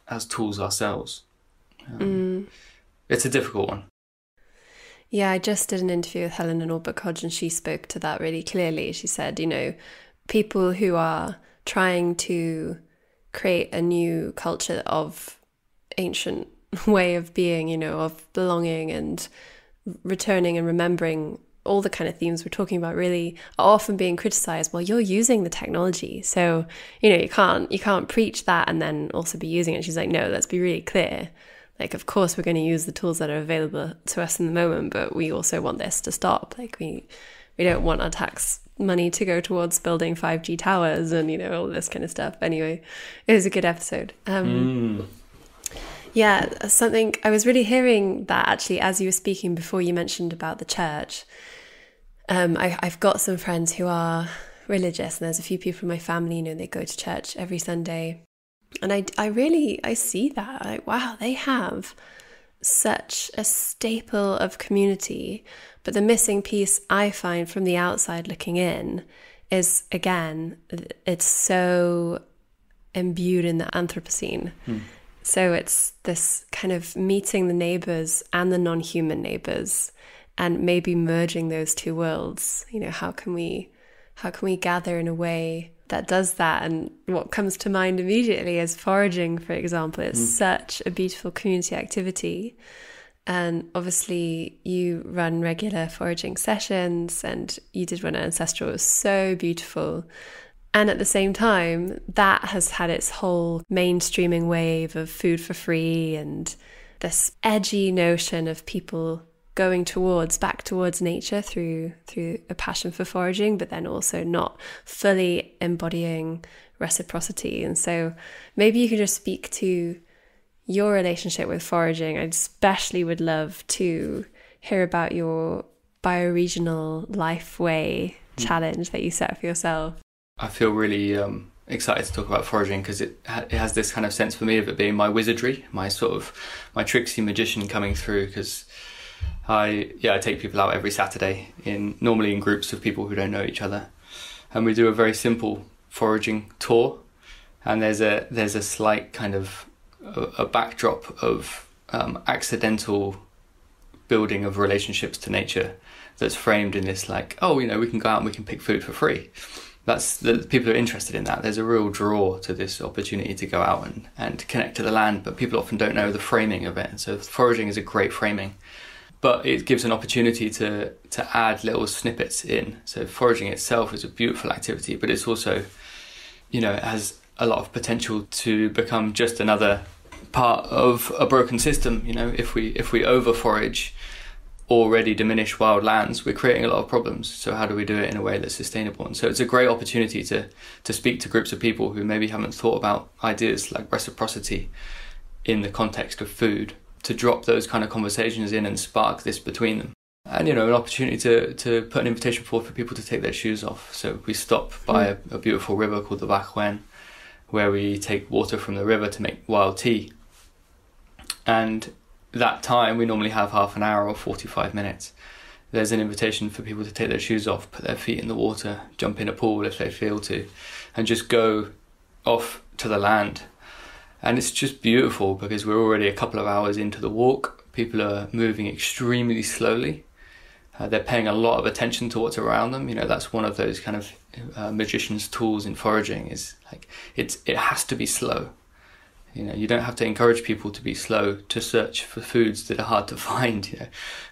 as tools ourselves? Um, mm. it's a difficult one. Yeah i just did an interview with Helena Norberg-Hodge and she spoke to that really clearly. She said you know people who are trying to create a new culture of ancient way of being you know of belonging and returning and remembering all the kind of themes we're talking about really are often being criticized well you're using the technology. So you know you can't you can't preach that and then also be using it. She's like no let's be really clear. Like of course we're going to use the tools that are available to us in the moment but we also want this to stop. Like we we don't want our tax money to go towards building 5g towers and you know all this kind of stuff. Anyway it was a good episode. Um mm. Yeah, something I was really hearing that actually as you were speaking before you mentioned about the church. Um, I, I've got some friends who are religious, and there's a few people in my family, you know, they go to church every Sunday. And I, I really, I see that. Like, wow, they have such a staple of community. But the missing piece I find from the outside looking in is, again, it's so imbued in the Anthropocene. Hmm. So it's this kind of meeting the neighbors and the non human neighbors and maybe merging those two worlds you know how can we how can we gather in a way that does that? And what comes to mind immediately is foraging for example. It's mm. such a beautiful community activity. And obviously you run regular foraging sessions and you did one at ancestral. It was so beautiful. And at the same time that has had its whole mainstreaming wave of food for free and this edgy notion of people going towards back towards nature through through a passion for foraging but then also not fully embodying reciprocity. And so maybe you could just speak to your relationship with foraging. I especially would love to hear about your bioregional life way mm. challenge that you set for yourself. I feel really um, excited to talk about foraging because it, ha- it has this kind of sense for me of it being my wizardry my sort of my tricksy magician coming through because I yeah I take people out every Saturday in normally in groups of people who don't know each other, and we do a very simple foraging tour, and there's a there's a slight kind of a, a backdrop of um, accidental building of relationships to nature that's framed in this like oh you know we can go out and we can pick food for free. That's the people are interested in that. There's a real draw to this opportunity to go out and, and connect to the land but people often don't know the framing of it. And so foraging is a great framing but it gives an opportunity to to add little snippets in. So foraging itself is a beautiful activity, but it's also, you know, it has a lot of potential to become just another part of a broken system. You know, if we if we over forage already diminished wild lands, we're creating a lot of problems. So how do we do it in a way that's sustainable? And so it's a great opportunity to to speak to groups of people who maybe haven't thought about ideas like reciprocity in the context of food to drop those kind of conversations in and spark this between them. And you know, an opportunity to, to put an invitation forward for people to take their shoes off. So we stop by mm. a, a, beautiful river called the Bachwen, where we take water from the river to make wild tea. And that time we normally have half an hour or 45 minutes. There's an invitation for people to take their shoes off, put their feet in the water, jump in a pool if they feel to, and just go off to the land and it's just beautiful because we're already a couple of hours into the walk. People are moving extremely slowly. Uh, they're paying a lot of attention to what's around them. You know, that's one of those kind of uh, magician's tools in foraging. Is like it's it has to be slow. You know, you don't have to encourage people to be slow to search for foods that are hard to find, you know,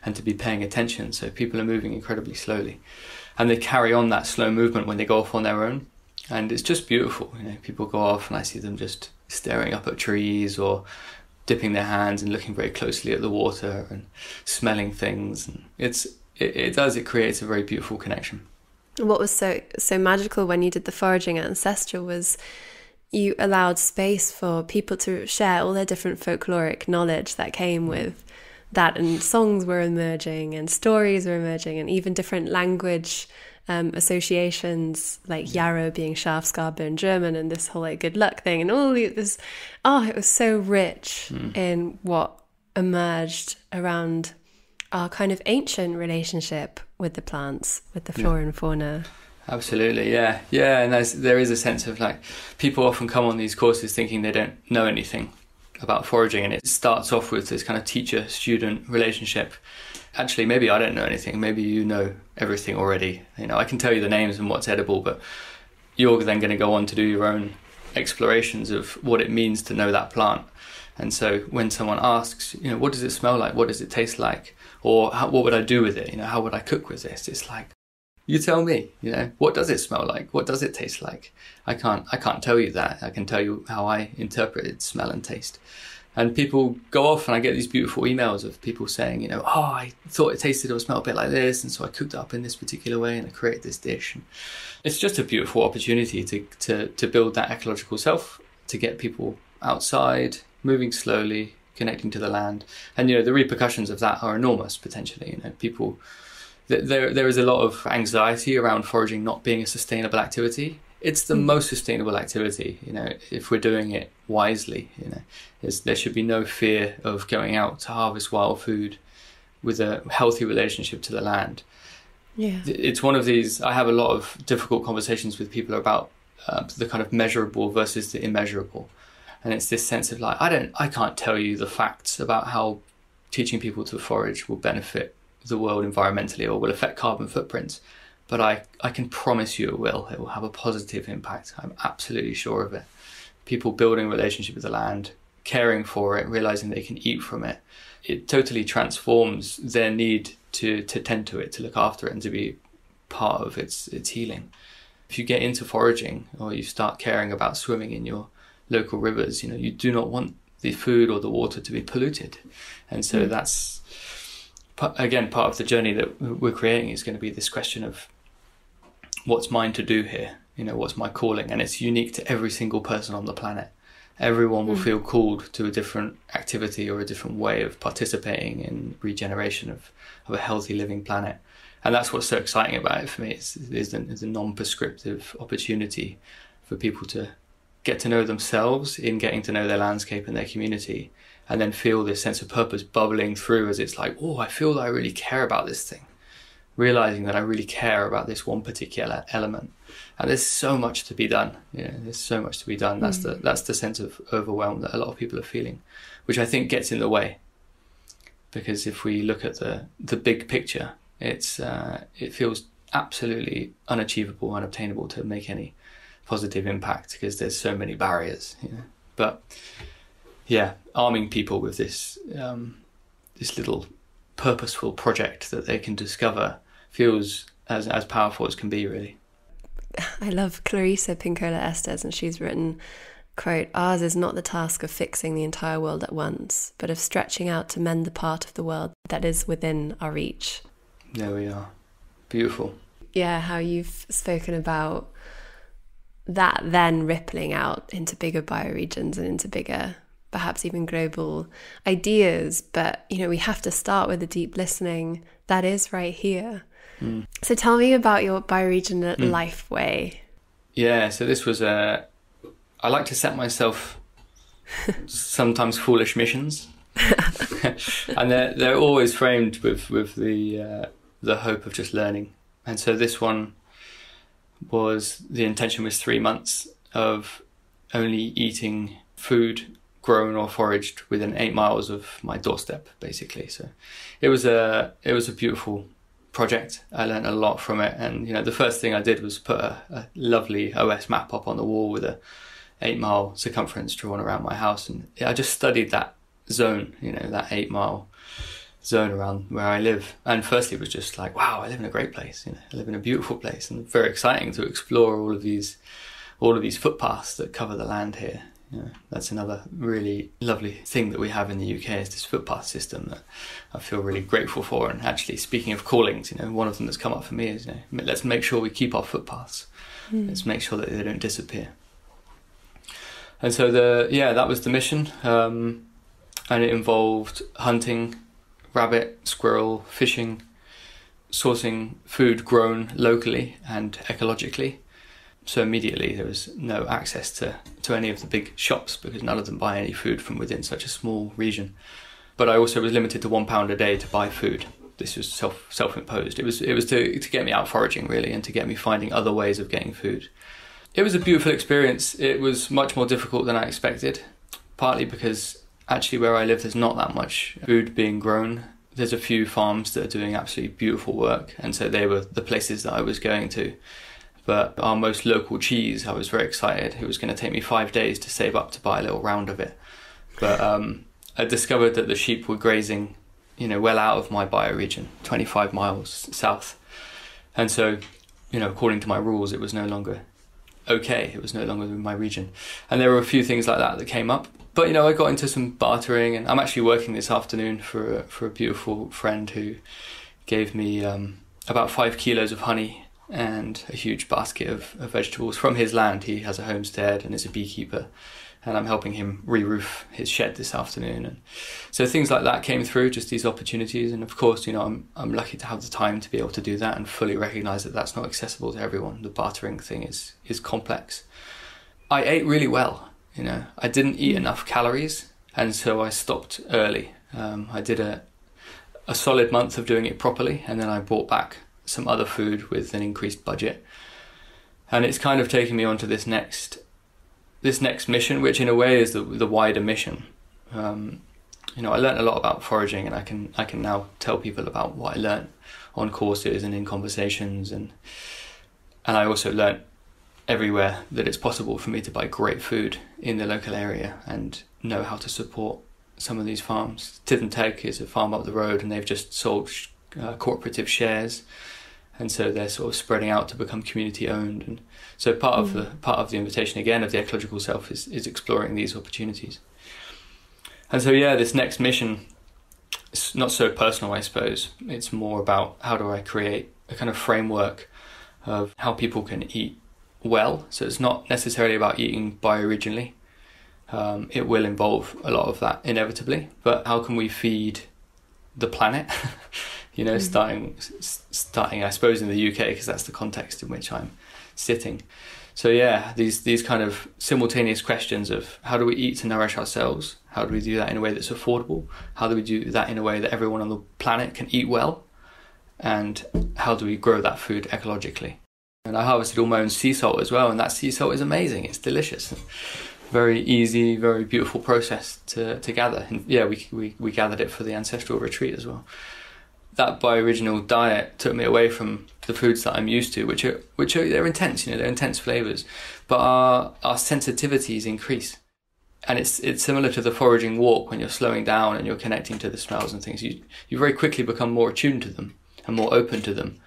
and to be paying attention. So people are moving incredibly slowly, and they carry on that slow movement when they go off on their own, and it's just beautiful. You know, people go off, and I see them just staring up at trees or dipping their hands and looking very closely at the water and smelling things. And it's it, it does it creates a very beautiful connection. What was so so magical when you did the foraging at Ancestral was you allowed space for people to share all their different folkloric knowledge that came mm. with that and songs were emerging and stories were emerging and even different language um, associations like yarrow being Schafsgabe in German and this whole like good luck thing and all this. Oh, it was so rich mm. in what emerged around our kind of ancient relationship with the plants, with the flora yeah. and fauna. Absolutely, yeah, yeah, and there's, there is a sense of like people often come on these courses thinking they don't know anything about foraging, and it starts off with this kind of teacher-student relationship, actually maybe I don't know anything. Maybe you know everything already. You know, I can tell you the names and what's edible, but you're then going to go on to do your own explorations of what it means to know that plant. And so when someone asks, you know, what does it smell like? What does it taste like? Or how, what would I do with it? You know, how would I cook with this? It's like, you tell me, you know, what does it smell like? What does it taste like? I can't, I can't tell you that. I can tell you how I interpret it, smell and taste and people go off and I get these beautiful emails of people saying, you know, oh, I thought it tasted or smelled a bit like this, and so I cooked it up in this particular way and I created this dish. And it's just a beautiful opportunity to, to, to build that ecological self, to get people outside, moving slowly, connecting to the land. And, you know, the repercussions of that are enormous potentially. You know, people, there, there is a lot of anxiety around foraging not being a sustainable activity it's the mm. most sustainable activity you know if we're doing it wisely you know There's, there should be no fear of going out to harvest wild food with a healthy relationship to the land yeah it's one of these i have a lot of difficult conversations with people about uh, the kind of measurable versus the immeasurable and it's this sense of like i don't i can't tell you the facts about how teaching people to forage will benefit the world environmentally or will affect carbon footprints but I, I can promise you it will. It will have a positive impact. I'm absolutely sure of it. People building a relationship with the land, caring for it, realizing they can eat from it, it totally transforms their need to, to tend to it, to look after it, and to be part of its its healing. If you get into foraging or you start caring about swimming in your local rivers, you know you do not want the food or the water to be polluted, and so mm. that's again, part of the journey that we're creating is going to be this question of what's mine to do here. You know, what's my calling, and it's unique to every single person on the planet. Everyone will mm. feel called to a different activity or a different way of participating in regeneration of, of a healthy living planet and that's what's so exciting about it for me. It's, it's, a, it's a non-prescriptive opportunity for people to get to know themselves in getting to know their landscape and their community, and then feel this sense of purpose bubbling through as it's like, oh, I feel that I really care about this thing, realizing that I really care about this one particular element. And there's so much to be done. You know, there's so much to be done. That's mm. the that's the sense of overwhelm that a lot of people are feeling, which I think gets in the way. Because if we look at the the big picture, it's uh, it feels absolutely unachievable, unobtainable to make any positive impact because there's so many barriers. You know? But yeah, arming people with this um, this little purposeful project that they can discover feels as as powerful as can be. Really, I love Clarissa Pinkola Estes, and she's written. Quote, ours is not the task of fixing the entire world at once, but of stretching out to mend the part of the world that is within our reach. There we are. Beautiful. Yeah, how you've spoken about that then rippling out into bigger bioregions and into bigger, perhaps even global ideas. But, you know, we have to start with the deep listening that is right here. Mm. So tell me about your bioregion mm. life way. Yeah, so this was a. I like to set myself sometimes foolish missions. and they're they're always framed with with the uh, the hope of just learning. And so this one was the intention was three months of only eating food grown or foraged within eight miles of my doorstep, basically. So it was a it was a beautiful project. I learned a lot from it, and you know the first thing I did was put a, a lovely OS map up on the wall with a eight mile circumference drawn around my house, and I just studied that zone, you know, that eight mile zone around where I live. And firstly, it was just like, wow, I live in a great place. You know, I live in a beautiful place, and very exciting to explore all of these, all of these footpaths that cover the land here. Know, that's another really lovely thing that we have in the UK is this footpath system that I feel really grateful for. And actually, speaking of callings, you know, one of them that's come up for me is, you know, let's make sure we keep our footpaths. Mm. Let's make sure that they don't disappear. And so the yeah, that was the mission, um, and it involved hunting rabbit, squirrel, fishing, sourcing food grown locally and ecologically. So immediately there was no access to, to any of the big shops because none of them buy any food from within such a small region. But I also was limited to one pound a day to buy food. This was self self imposed. It was it was to to get me out foraging really and to get me finding other ways of getting food. It was a beautiful experience. It was much more difficult than I expected, partly because actually where I live, there's not that much food being grown. There's a few farms that are doing absolutely beautiful work, and so they were the places that I was going to. But our most local cheese, I was very excited. It was going to take me five days to save up to buy a little round of it. But um, I discovered that the sheep were grazing, you know, well out of my bioregion, 25 miles south. And so, you know, according to my rules, it was no longer okay. It was no longer in my region. And there were a few things like that that came up but you know, I got into some bartering, and I'm actually working this afternoon for a, for a beautiful friend who gave me um, about five kilos of honey and a huge basket of, of, vegetables from his land. He has a homestead and is a beekeeper, and I'm helping him re-roof his shed this afternoon. And so things like that came through, just these opportunities. And of course, you know, I'm I'm lucky to have the time to be able to do that and fully recognise that that's not accessible to everyone. The bartering thing is is complex. I ate really well. You know, I didn't eat enough calories, and so I stopped early. Um, I did a a solid month of doing it properly, and then I brought back some other food with an increased budget. And it's kind of taken me on to this next this next mission, which in a way is the the wider mission. Um, you know, I learned a lot about foraging, and I can I can now tell people about what I learned on courses and in conversations, and and I also learned everywhere that it's possible for me to buy great food in the local area and know how to support some of these farms. Teg is a farm up the road and they've just sold uh, cooperative shares and so they're sort of spreading out to become community owned and so part mm. of the part of the invitation again of the ecological self is, is exploring these opportunities and so yeah this next mission it's not so personal, I suppose. It's more about how do I create a kind of framework of how people can eat well. So it's not necessarily about eating bioregionally. Um, it will involve a lot of that inevitably, but how can we feed the planet? you know, mm-hmm. starting starting, I suppose, in the UK because that's the context in which I'm sitting. So yeah, these these kind of simultaneous questions of how do we eat to nourish ourselves? How do we do that in a way that's affordable? How do we do that in a way that everyone on the planet can eat well? And how do we grow that food ecologically? And I harvested all my own sea salt as well, and that sea salt is amazing. It's delicious, very easy, very beautiful process to, to gather. And yeah, we, we we gathered it for the ancestral retreat as well that bioregional diet took me away from the foods that I'm used to, which are which are they're intense, you know, they're intense flavors, but our our sensitivities increase, and it's it's similar to the foraging walk when you're slowing down and you're connecting to the smells and things. You you very quickly become more attuned to them and more open to them.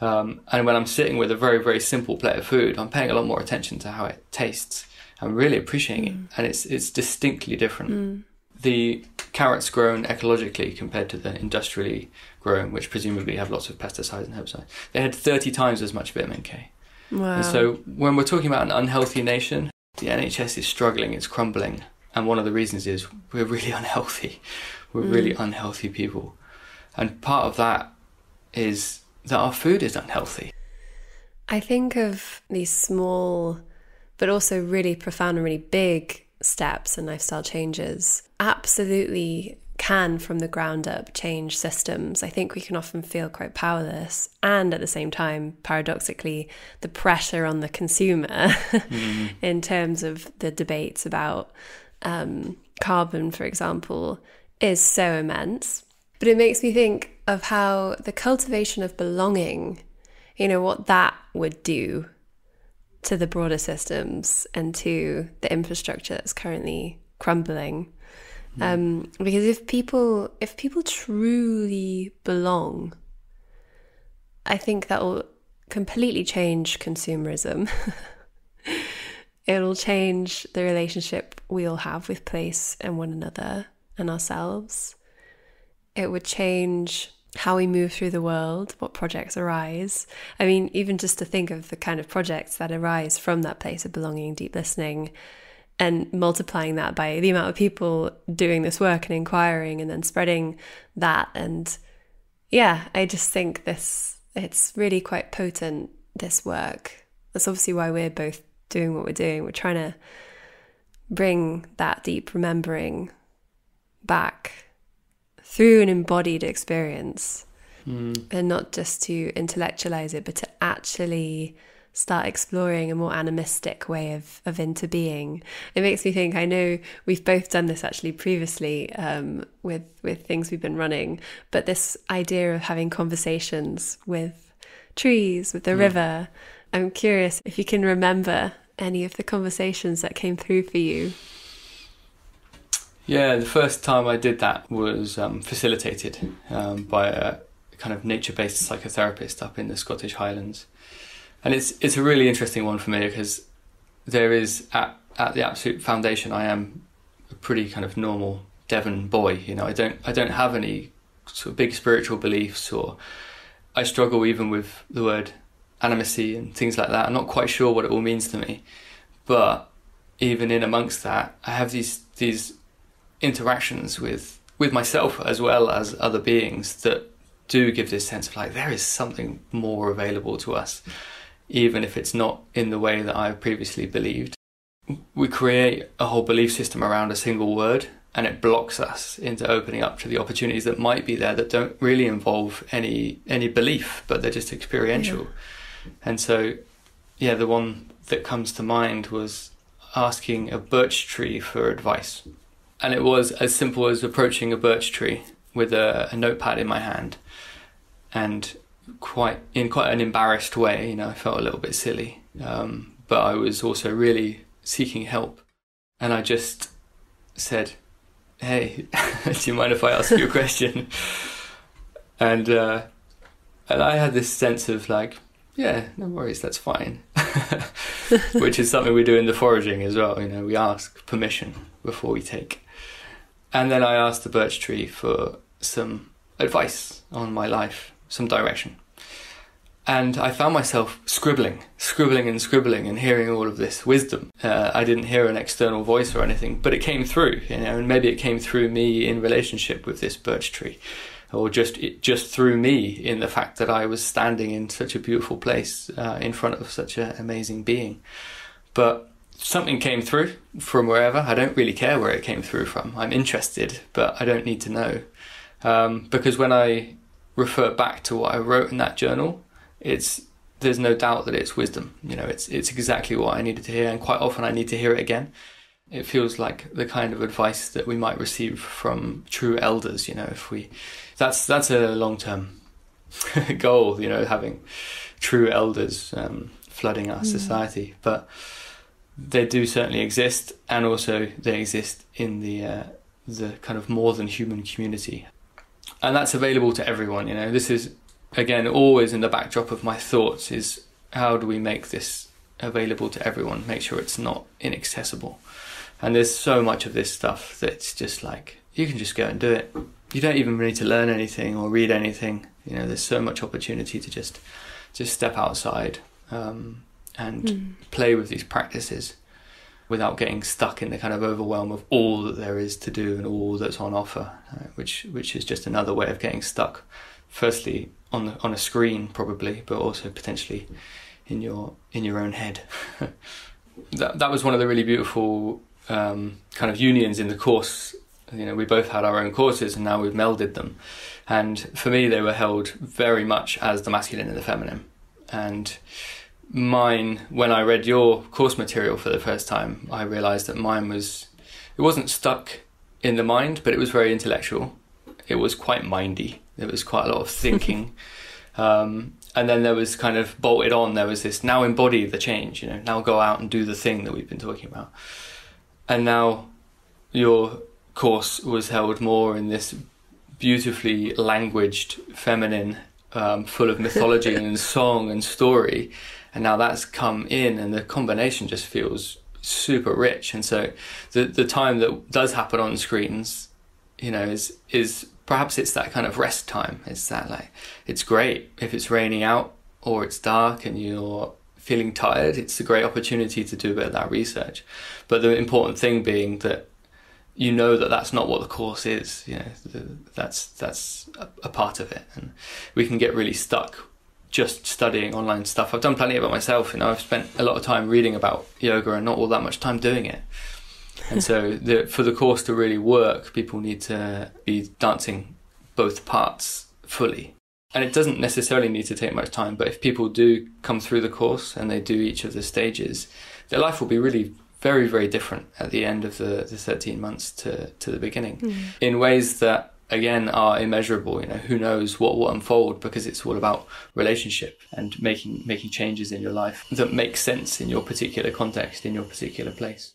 Um, and when I'm sitting with a very very simple plate of food, I'm paying a lot more attention to how it tastes. I'm really appreciating mm. it, and it's it's distinctly different. Mm. The carrots grown ecologically compared to the industrially grown, which presumably have lots of pesticides and herbicides, they had 30 times as much vitamin K. Wow. And so when we're talking about an unhealthy nation, the NHS is struggling, it's crumbling. And one of the reasons is we're really unhealthy. We're mm. really unhealthy people. And part of that is that our food is unhealthy. I think of these small, but also really profound and really big steps and lifestyle changes absolutely can, from the ground up, change systems. I think we can often feel quite powerless. And at the same time, paradoxically, the pressure on the consumer mm. in terms of the debates about um, carbon, for example, is so immense. But it makes me think of how the cultivation of belonging, you know, what that would do to the broader systems and to the infrastructure that's currently crumbling. Mm. Um, because if people if people truly belong, I think that will completely change consumerism. It'll change the relationship we all have with place and one another and ourselves. It would change how we move through the world, what projects arise. I mean, even just to think of the kind of projects that arise from that place of belonging, deep listening, and multiplying that by the amount of people doing this work and inquiring and then spreading that. And yeah, I just think this, it's really quite potent, this work. That's obviously why we're both doing what we're doing. We're trying to bring that deep remembering back through an embodied experience mm. and not just to intellectualize it, but to actually start exploring a more animistic way of, of interbeing. It makes me think, I know we've both done this actually previously um, with, with things we've been running, but this idea of having conversations with trees, with the mm. river, I'm curious if you can remember any of the conversations that came through for you. Yeah, the first time I did that was um, facilitated um, by a kind of nature-based psychotherapist up in the Scottish Highlands, and it's it's a really interesting one for me because there is at at the absolute foundation I am a pretty kind of normal Devon boy. You know, I don't I don't have any sort of big spiritual beliefs or I struggle even with the word animacy and things like that. I'm not quite sure what it all means to me, but even in amongst that, I have these these interactions with with myself as well as other beings that do give this sense of like there is something more available to us even if it's not in the way that I've previously believed. We create a whole belief system around a single word and it blocks us into opening up to the opportunities that might be there that don't really involve any any belief but they're just experiential. Yeah. And so yeah, the one that comes to mind was asking a birch tree for advice and it was as simple as approaching a birch tree with a, a notepad in my hand and quite in quite an embarrassed way you know i felt a little bit silly. Um, but i was also really seeking help. And i just said hey do you mind if i ask you a question? And uh, and i had this sense of like yeah no worries that's fine. Which is something we do in the foraging as well you know we ask permission before we take and then I asked the birch tree for some advice on my life, some direction. And I found myself scribbling, scribbling and scribbling and hearing all of this wisdom. Uh, I didn't hear an external voice or anything, but it came through, you know, and maybe it came through me in relationship with this birch tree or just it just through me in the fact that I was standing in such a beautiful place uh, in front of such an amazing being. But something came through from wherever. I don't really care where it came through from. I'm interested, but I don't need to know um, because when I refer back to what I wrote in that journal, it's there's no doubt that it's wisdom. You know, it's it's exactly what I needed to hear, and quite often I need to hear it again. It feels like the kind of advice that we might receive from true elders. You know, if we that's that's a long term goal. You know, having true elders um, flooding our mm. society, but they do certainly exist, and also they exist in the uh, the kind of more than human community, and that's available to everyone. You know, this is again, always in the backdrop of my thoughts is how do we make this available to everyone? Make sure it's not inaccessible. And there's so much of this stuff that's just like you can just go and do it. You don't even need to learn anything or read anything. You know, there's so much opportunity to just just step outside um, and mm. play with these practices without getting stuck in the kind of overwhelm of all that there is to do and all that's on offer, uh, which which is just another way of getting stuck. Firstly, on the, on a screen probably, but also potentially in your in your own head. that that was one of the really beautiful um, kind of unions in the course. You know, we both had our own courses, and now we've melded them. And for me, they were held very much as the masculine and the feminine. And mine, when I read your course material for the first time, I realised that mine was it wasn't stuck in the mind, but it was very intellectual. It was quite mindy there was quite a lot of thinking. um, and then there was kind of bolted on, there was this now embody the change, you know, now go out and do the thing that we've been talking about. And now your course was held more in this beautifully languaged, feminine, um, full of mythology and song and story. And now that's come in, and the combination just feels super rich. And so the the time that does happen on screens, you know, is is perhaps it's that kind of rest time. It's that like it's great if it's raining out or it's dark and you're feeling tired. It's a great opportunity to do a bit of that research. But the important thing being that you know that that's not what the course is. You know, that's that's a, part of it, and we can get really stuck just studying online stuff. I've done plenty of it myself. You know, I've spent a lot of time reading about yoga and not all that much time doing it. And so, the, for the course to really work, people need to be dancing both parts fully. And it doesn't necessarily need to take much time, but if people do come through the course and they do each of the stages, their life will be really very, very different at the end of the, the 13 months to, to the beginning mm. in ways that again are immeasurable you know who knows what will unfold because it's all about relationship and making making changes in your life that make sense in your particular context in your particular place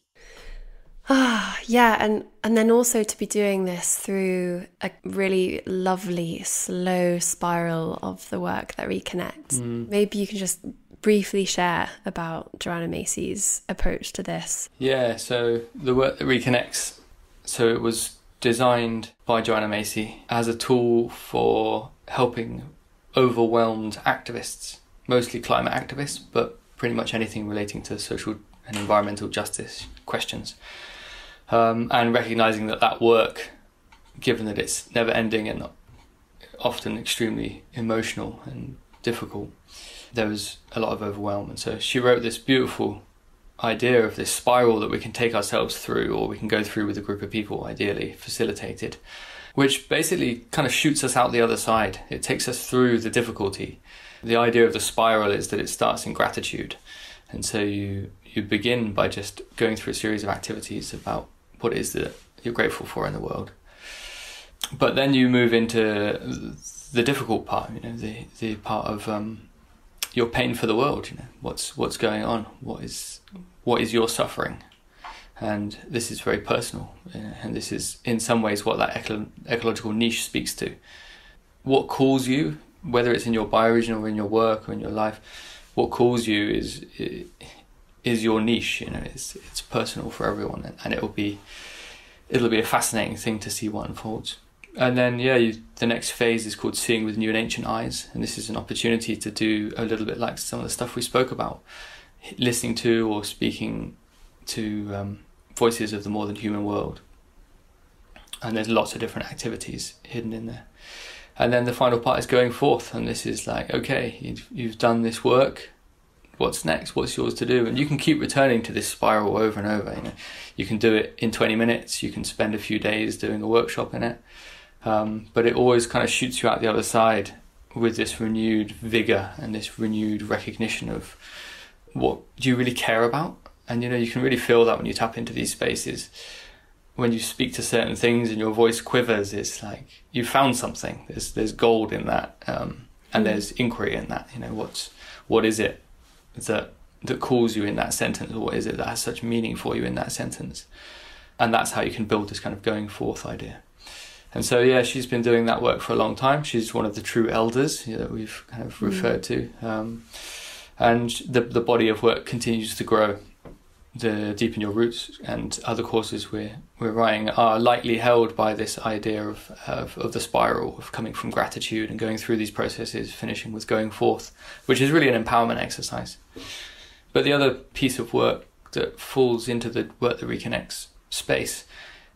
Ah, yeah, and and then also to be doing this through a really lovely slow spiral of the work that reconnects. Mm. Maybe you can just briefly share about Joanna Macy's approach to this. Yeah, so the work that reconnects, so it was designed by Joanna Macy as a tool for helping overwhelmed activists, mostly climate activists, but pretty much anything relating to social and environmental justice questions um, and recognizing that that work, given that it's never ending and often extremely emotional and difficult, there was a lot of overwhelm. And so she wrote this beautiful idea of this spiral that we can take ourselves through, or we can go through with a group of people, ideally facilitated, which basically kind of shoots us out the other side. It takes us through the difficulty. The idea of the spiral is that it starts in gratitude. And so you you begin by just going through a series of activities about what it is that you're grateful for in the world. But then you move into the difficult part, you know, the the part of um, your pain for the world. You know, what's what's going on? What is what is your suffering? And this is very personal, uh, and this is in some ways what that eco- ecological niche speaks to. What calls you, whether it's in your bioregion or in your work or in your life, what calls you is is your niche. You know, it's it's personal for everyone, and, it will be it'll be a fascinating thing to see what unfolds. and then yeah, you, the next phase is called seeing with new and ancient eyes, and this is an opportunity to do a little bit like some of the stuff we spoke about, listening to or speaking to um, voices of the more than human world. And there's lots of different activities hidden in there. And then the final part is going forth, and this is like, okay, you've, you've done this work. What's next? What's yours to do? And you can keep returning to this spiral over and over. You know, you can do it in 20 minutes. You can spend a few days doing a workshop in it, um, but it always kind of shoots you out the other side with this renewed vigor and this renewed recognition of what do you really care about? And you know you can really feel that when you tap into these spaces. When you speak to certain things and your voice quivers it's like you found something. There's there's gold in that um, and mm. there's inquiry in that. You know what's what is it that that calls you in that sentence? Or what is it that has such meaning for you in that sentence? And that's how you can build this kind of going forth idea. And so yeah she's been doing that work for a long time. She's one of the true elders you know, that we've kind of mm. referred to. Um, and the the body of work continues to grow the Deepen Your Roots and other courses we're, we're writing are lightly held by this idea of, of, of, the spiral of coming from gratitude and going through these processes, finishing with going forth, which is really an empowerment exercise. But the other piece of work that falls into the work that reconnects space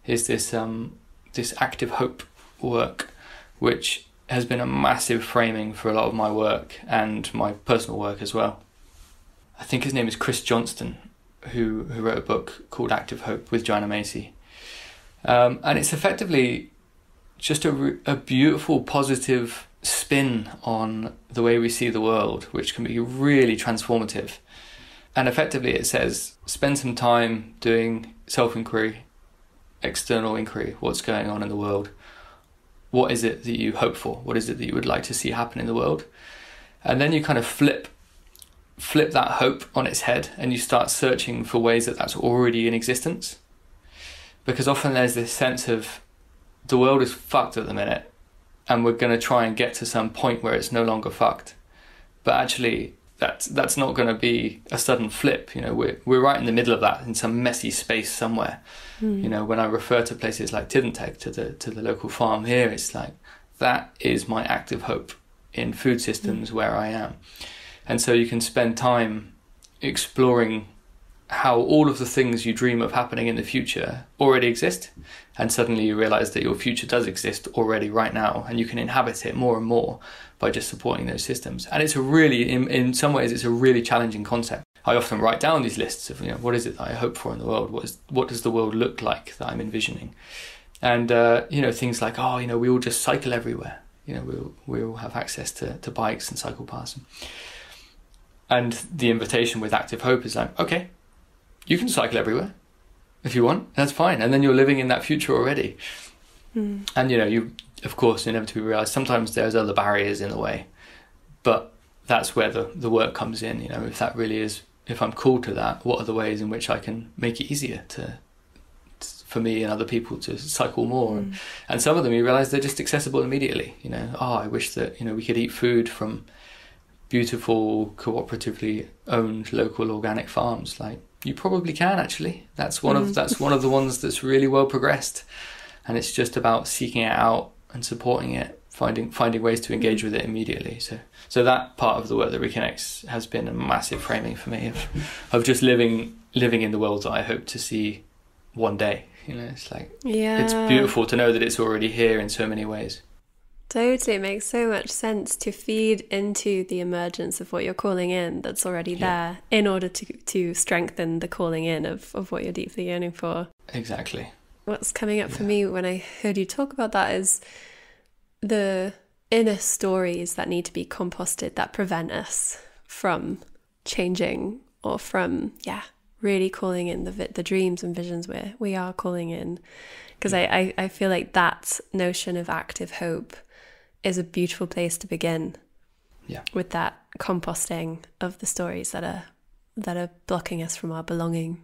is this um, this active hope work, which has been a massive framing for a lot of my work and my personal work as well. I think his name is Chris Johnstone, who who wrote a book called Active Hope with Joanna Macy, um, and it's effectively just a a beautiful positive spin on the way we see the world, which can be really transformative. And effectively, it says spend some time doing self inquiry, external inquiry, what's going on in the world. What is it that you hope for? What is it that you would like to see happen in the world? And then you kind of flip flip that hope on its head and you start searching for ways that that's already in existence. Because often there's this sense of the world is fucked at the minute and we're going to try and get to some point where it's no longer fucked. But actually, that's that's not going to be a sudden flip. You know, we're we're right in the middle of that in some messy space somewhere. Mm. You know, when I refer to places like Tyddyn Teg to the to the local farm here, it's like that is my active hope in food systems mm. where I am. And so you can spend time exploring how all of the things you dream of happening in the future already exist. And suddenly you realize that your future does exist already right now, and you can inhabit it more and more by just supporting those systems. And it's a really, in, in some ways, it's a really challenging concept. I often write down these lists of, you know, what is it that I hope for in the world? What, is, what does the world look like that I'm envisioning? And, uh, you know, things like, oh, you know, we all just cycle everywhere. You know, we'll, we'll have access to, to bikes and cycle paths. And, and the invitation with Active Hope is like, okay, you can cycle everywhere if you want. That's fine. And then you're living in that future already. Mm. And you know, you of course inevitably realize sometimes there's other barriers in the way, but that's where the the work comes in. You know, if that really is, if I'm called to that, what are the ways in which I can make it easier to for me and other people to cycle more. Mm. And some of them you realize they're just accessible immediately. You know, oh, I wish that you know we could eat food from beautiful cooperatively owned local organic farms like you probably can actually that's one mm. of that's one of the ones that's really well progressed and it's just about seeking it out and supporting it finding finding ways to engage with it immediately so so that part of the work that reconnects has been a massive framing for me of of just living living in the world that I hope to see one day you know it's like yeah it's beautiful to know that it's already here in so many ways Totally, it makes so much sense to feed into the emergence of what you're calling in that's already yeah. there in order to to strengthen the calling in of, of what you're deeply yearning for. Exactly. What's coming up yeah. for me when I heard you talk about that is the inner stories that need to be composted that prevent us from changing or from, yeah, really calling in the the dreams and visions we we are calling in. Because I, I, I feel like that notion of active hope is a beautiful place to begin. Yeah. With that composting of the stories that are that are blocking us from our belonging.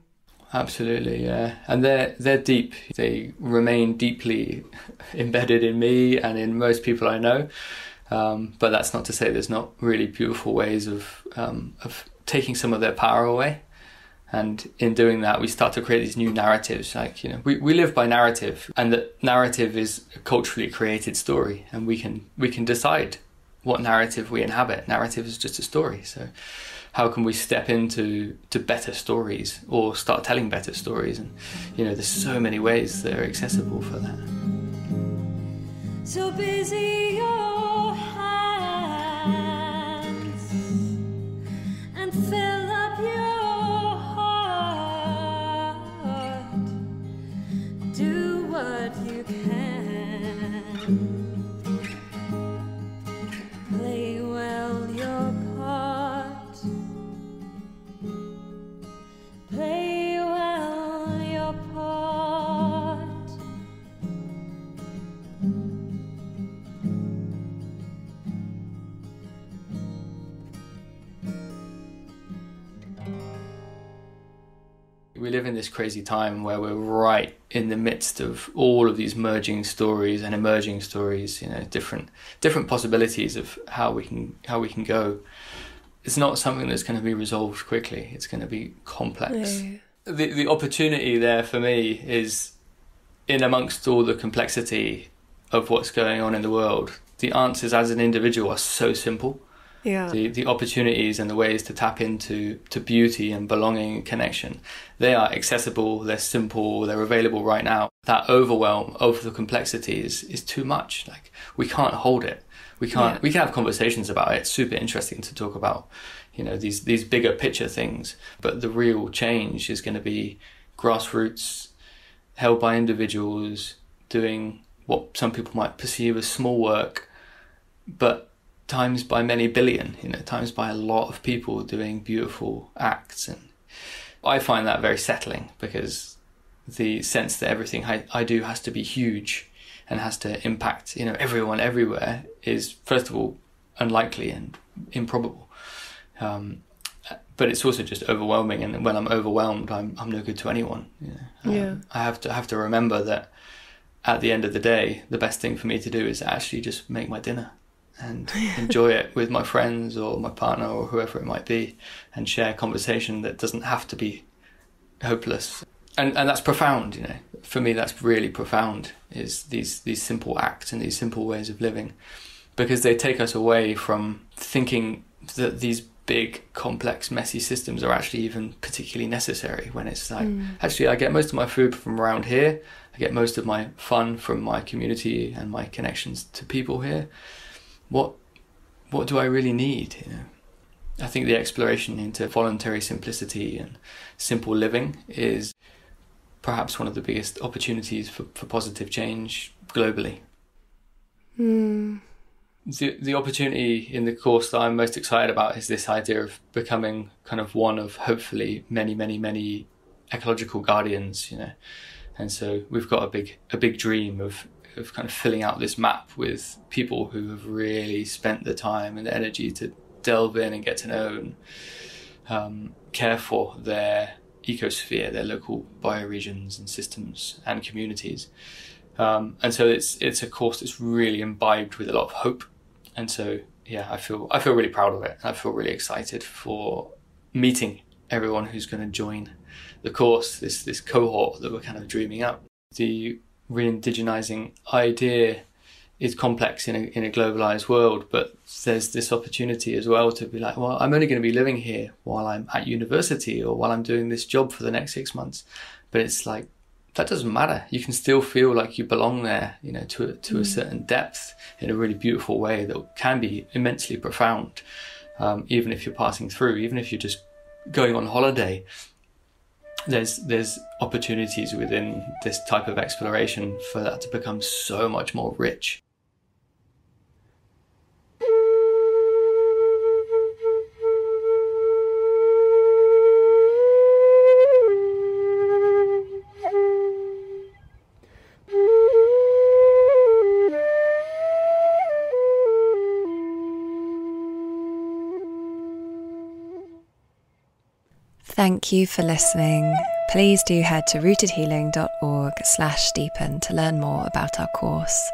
Absolutely, yeah. And they're they're deep. They remain deeply embedded in me and in most people I know. Um, but that's not to say there's not really beautiful ways of um, of taking some of their power away And in doing that, we start to create these new narratives. Like, you know, we, we live by narrative, and that narrative is a culturally created story, and we can we can decide what narrative we inhabit. Narrative is just a story. So, how can we step into to better stories or start telling better stories? And you know, there's so many ways that are accessible for that. So busy your live in this crazy time where we're right in the midst of all of these merging stories and emerging stories you know different different possibilities of how we can how we can go. It's not something that's going to be resolved quickly. It's going to be complex. No. the the opportunity there for me is in amongst all the complexity of what's going on in the world the answers as an individual are so simple Yeah. the the opportunities and the ways to tap into to beauty and belonging and connection. They are accessible they're simple they're available right now. That overwhelm of the complexity is is too much. Like we can't hold it. We can't Yeah. we can have conversations about it. It's super interesting to talk about you know these these bigger picture things. But the real change is going to be grassroots held by individuals doing what some people might perceive as small work but times by many billion, you know, times by a lot of people doing beautiful acts. And I find that very settling because the sense that everything I, I do has to be huge and has to impact, you know, everyone everywhere is, first of all, unlikely and improbable. Um, but it's also just overwhelming, and when I'm overwhelmed, I'm I'm no good to anyone. You know? Um, Yeah. I have to I have to remember that at the end of the day, the best thing for me to do is actually just make my dinner and enjoy it with my friends or my partner or whoever it might be, and share a conversation that doesn't have to be hopeless. And and that's profound, you know. For me, that's really profound. Is these these simple acts and these simple ways of living, because they take us away from thinking that these big, complex, messy systems are actually even particularly necessary. When it's like, mm. actually, I get most of my food from around here. I get most of my fun from my community and my connections to people here. What what do I really need? You know, I think the exploration into voluntary simplicity and simple living is perhaps one of the biggest opportunities for, for positive change globally. Mm. The, the opportunity in the course that I'm most excited about is this idea of becoming kind of one of hopefully many, many, many ecological guardians, you know. And so we've got a big a big dream of of kind of filling out this map with people who have really spent the time and the energy to delve in and get to know and um, care for their ecosphere, their local bioregions and systems and communities. Um, and so it's it's a course that's really imbibed with a lot of hope. And so yeah, I feel I feel really proud of it. I feel really excited for meeting everyone who's going to join the course, this this cohort that we're kind of dreaming up. The re-indigenizing idea is complex in a, in a globalized world, but there's this opportunity as well to be like, well, I'm only going to be living here while I'm at university or while I'm doing this job for the next six months. But it's like that doesn't matter. You can still feel like you belong there, you know, to a, to a certain depth in a really beautiful way that can be immensely profound. Um, even if you're passing through, even if you're just going on holiday, there's there's opportunities within this type of exploration for that to become so much more rich. Thank you for listening. Please do head to rootedhealing.org slash deepen to learn more about our course.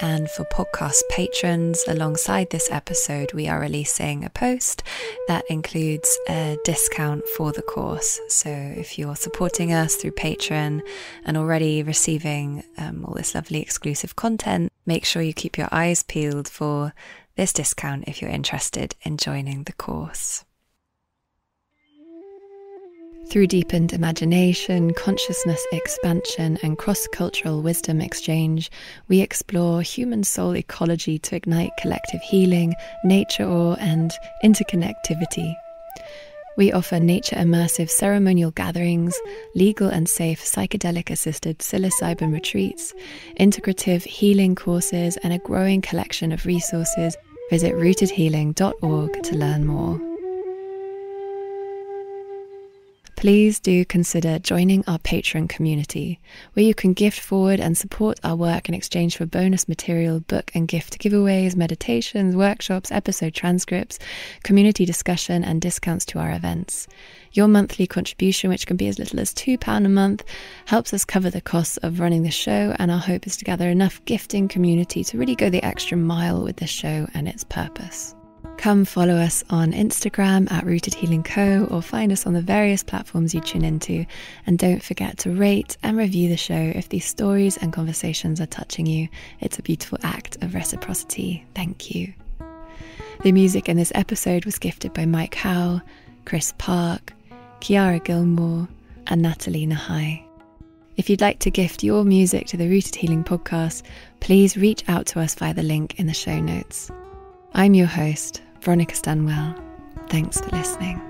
And for podcast patrons, alongside this episode, we are releasing a post that includes a discount for the course. So if you're supporting us through Patreon and already receiving um, all this lovely exclusive content, make sure you keep your eyes peeled for this discount if you're interested in joining the course. Through deepened imagination, consciousness expansion, and cross cultural wisdom exchange, we explore human soul ecology to ignite collective healing, nature awe, and interconnectivity. We offer nature immersive ceremonial gatherings, legal and safe psychedelic assisted psilocybin retreats, integrative healing courses, and a growing collection of resources. Visit rootedhealing.org to learn more please do consider joining our Patreon community, where you can gift forward and support our work in exchange for bonus material, book and gift giveaways, meditations, workshops, episode transcripts, community discussion, and discounts to our events. Your monthly contribution, which can be as little as £2 a month, helps us cover the costs of running the show, and our hope is to gather enough gifting community to really go the extra mile with the show and its purpose. Come follow us on Instagram at Rooted Healing Co. or find us on the various platforms you tune into. And don't forget to rate and review the show if these stories and conversations are touching you. It's a beautiful act of reciprocity. Thank you. The music in this episode was gifted by Mike Howe, Chris Park, Kiara Gilmore, and Nathalie Nahai. If you'd like to gift your music to the Rooted Healing podcast, please reach out to us via the link in the show notes. I'm your host, Veronica Stanwell. Thanks for listening.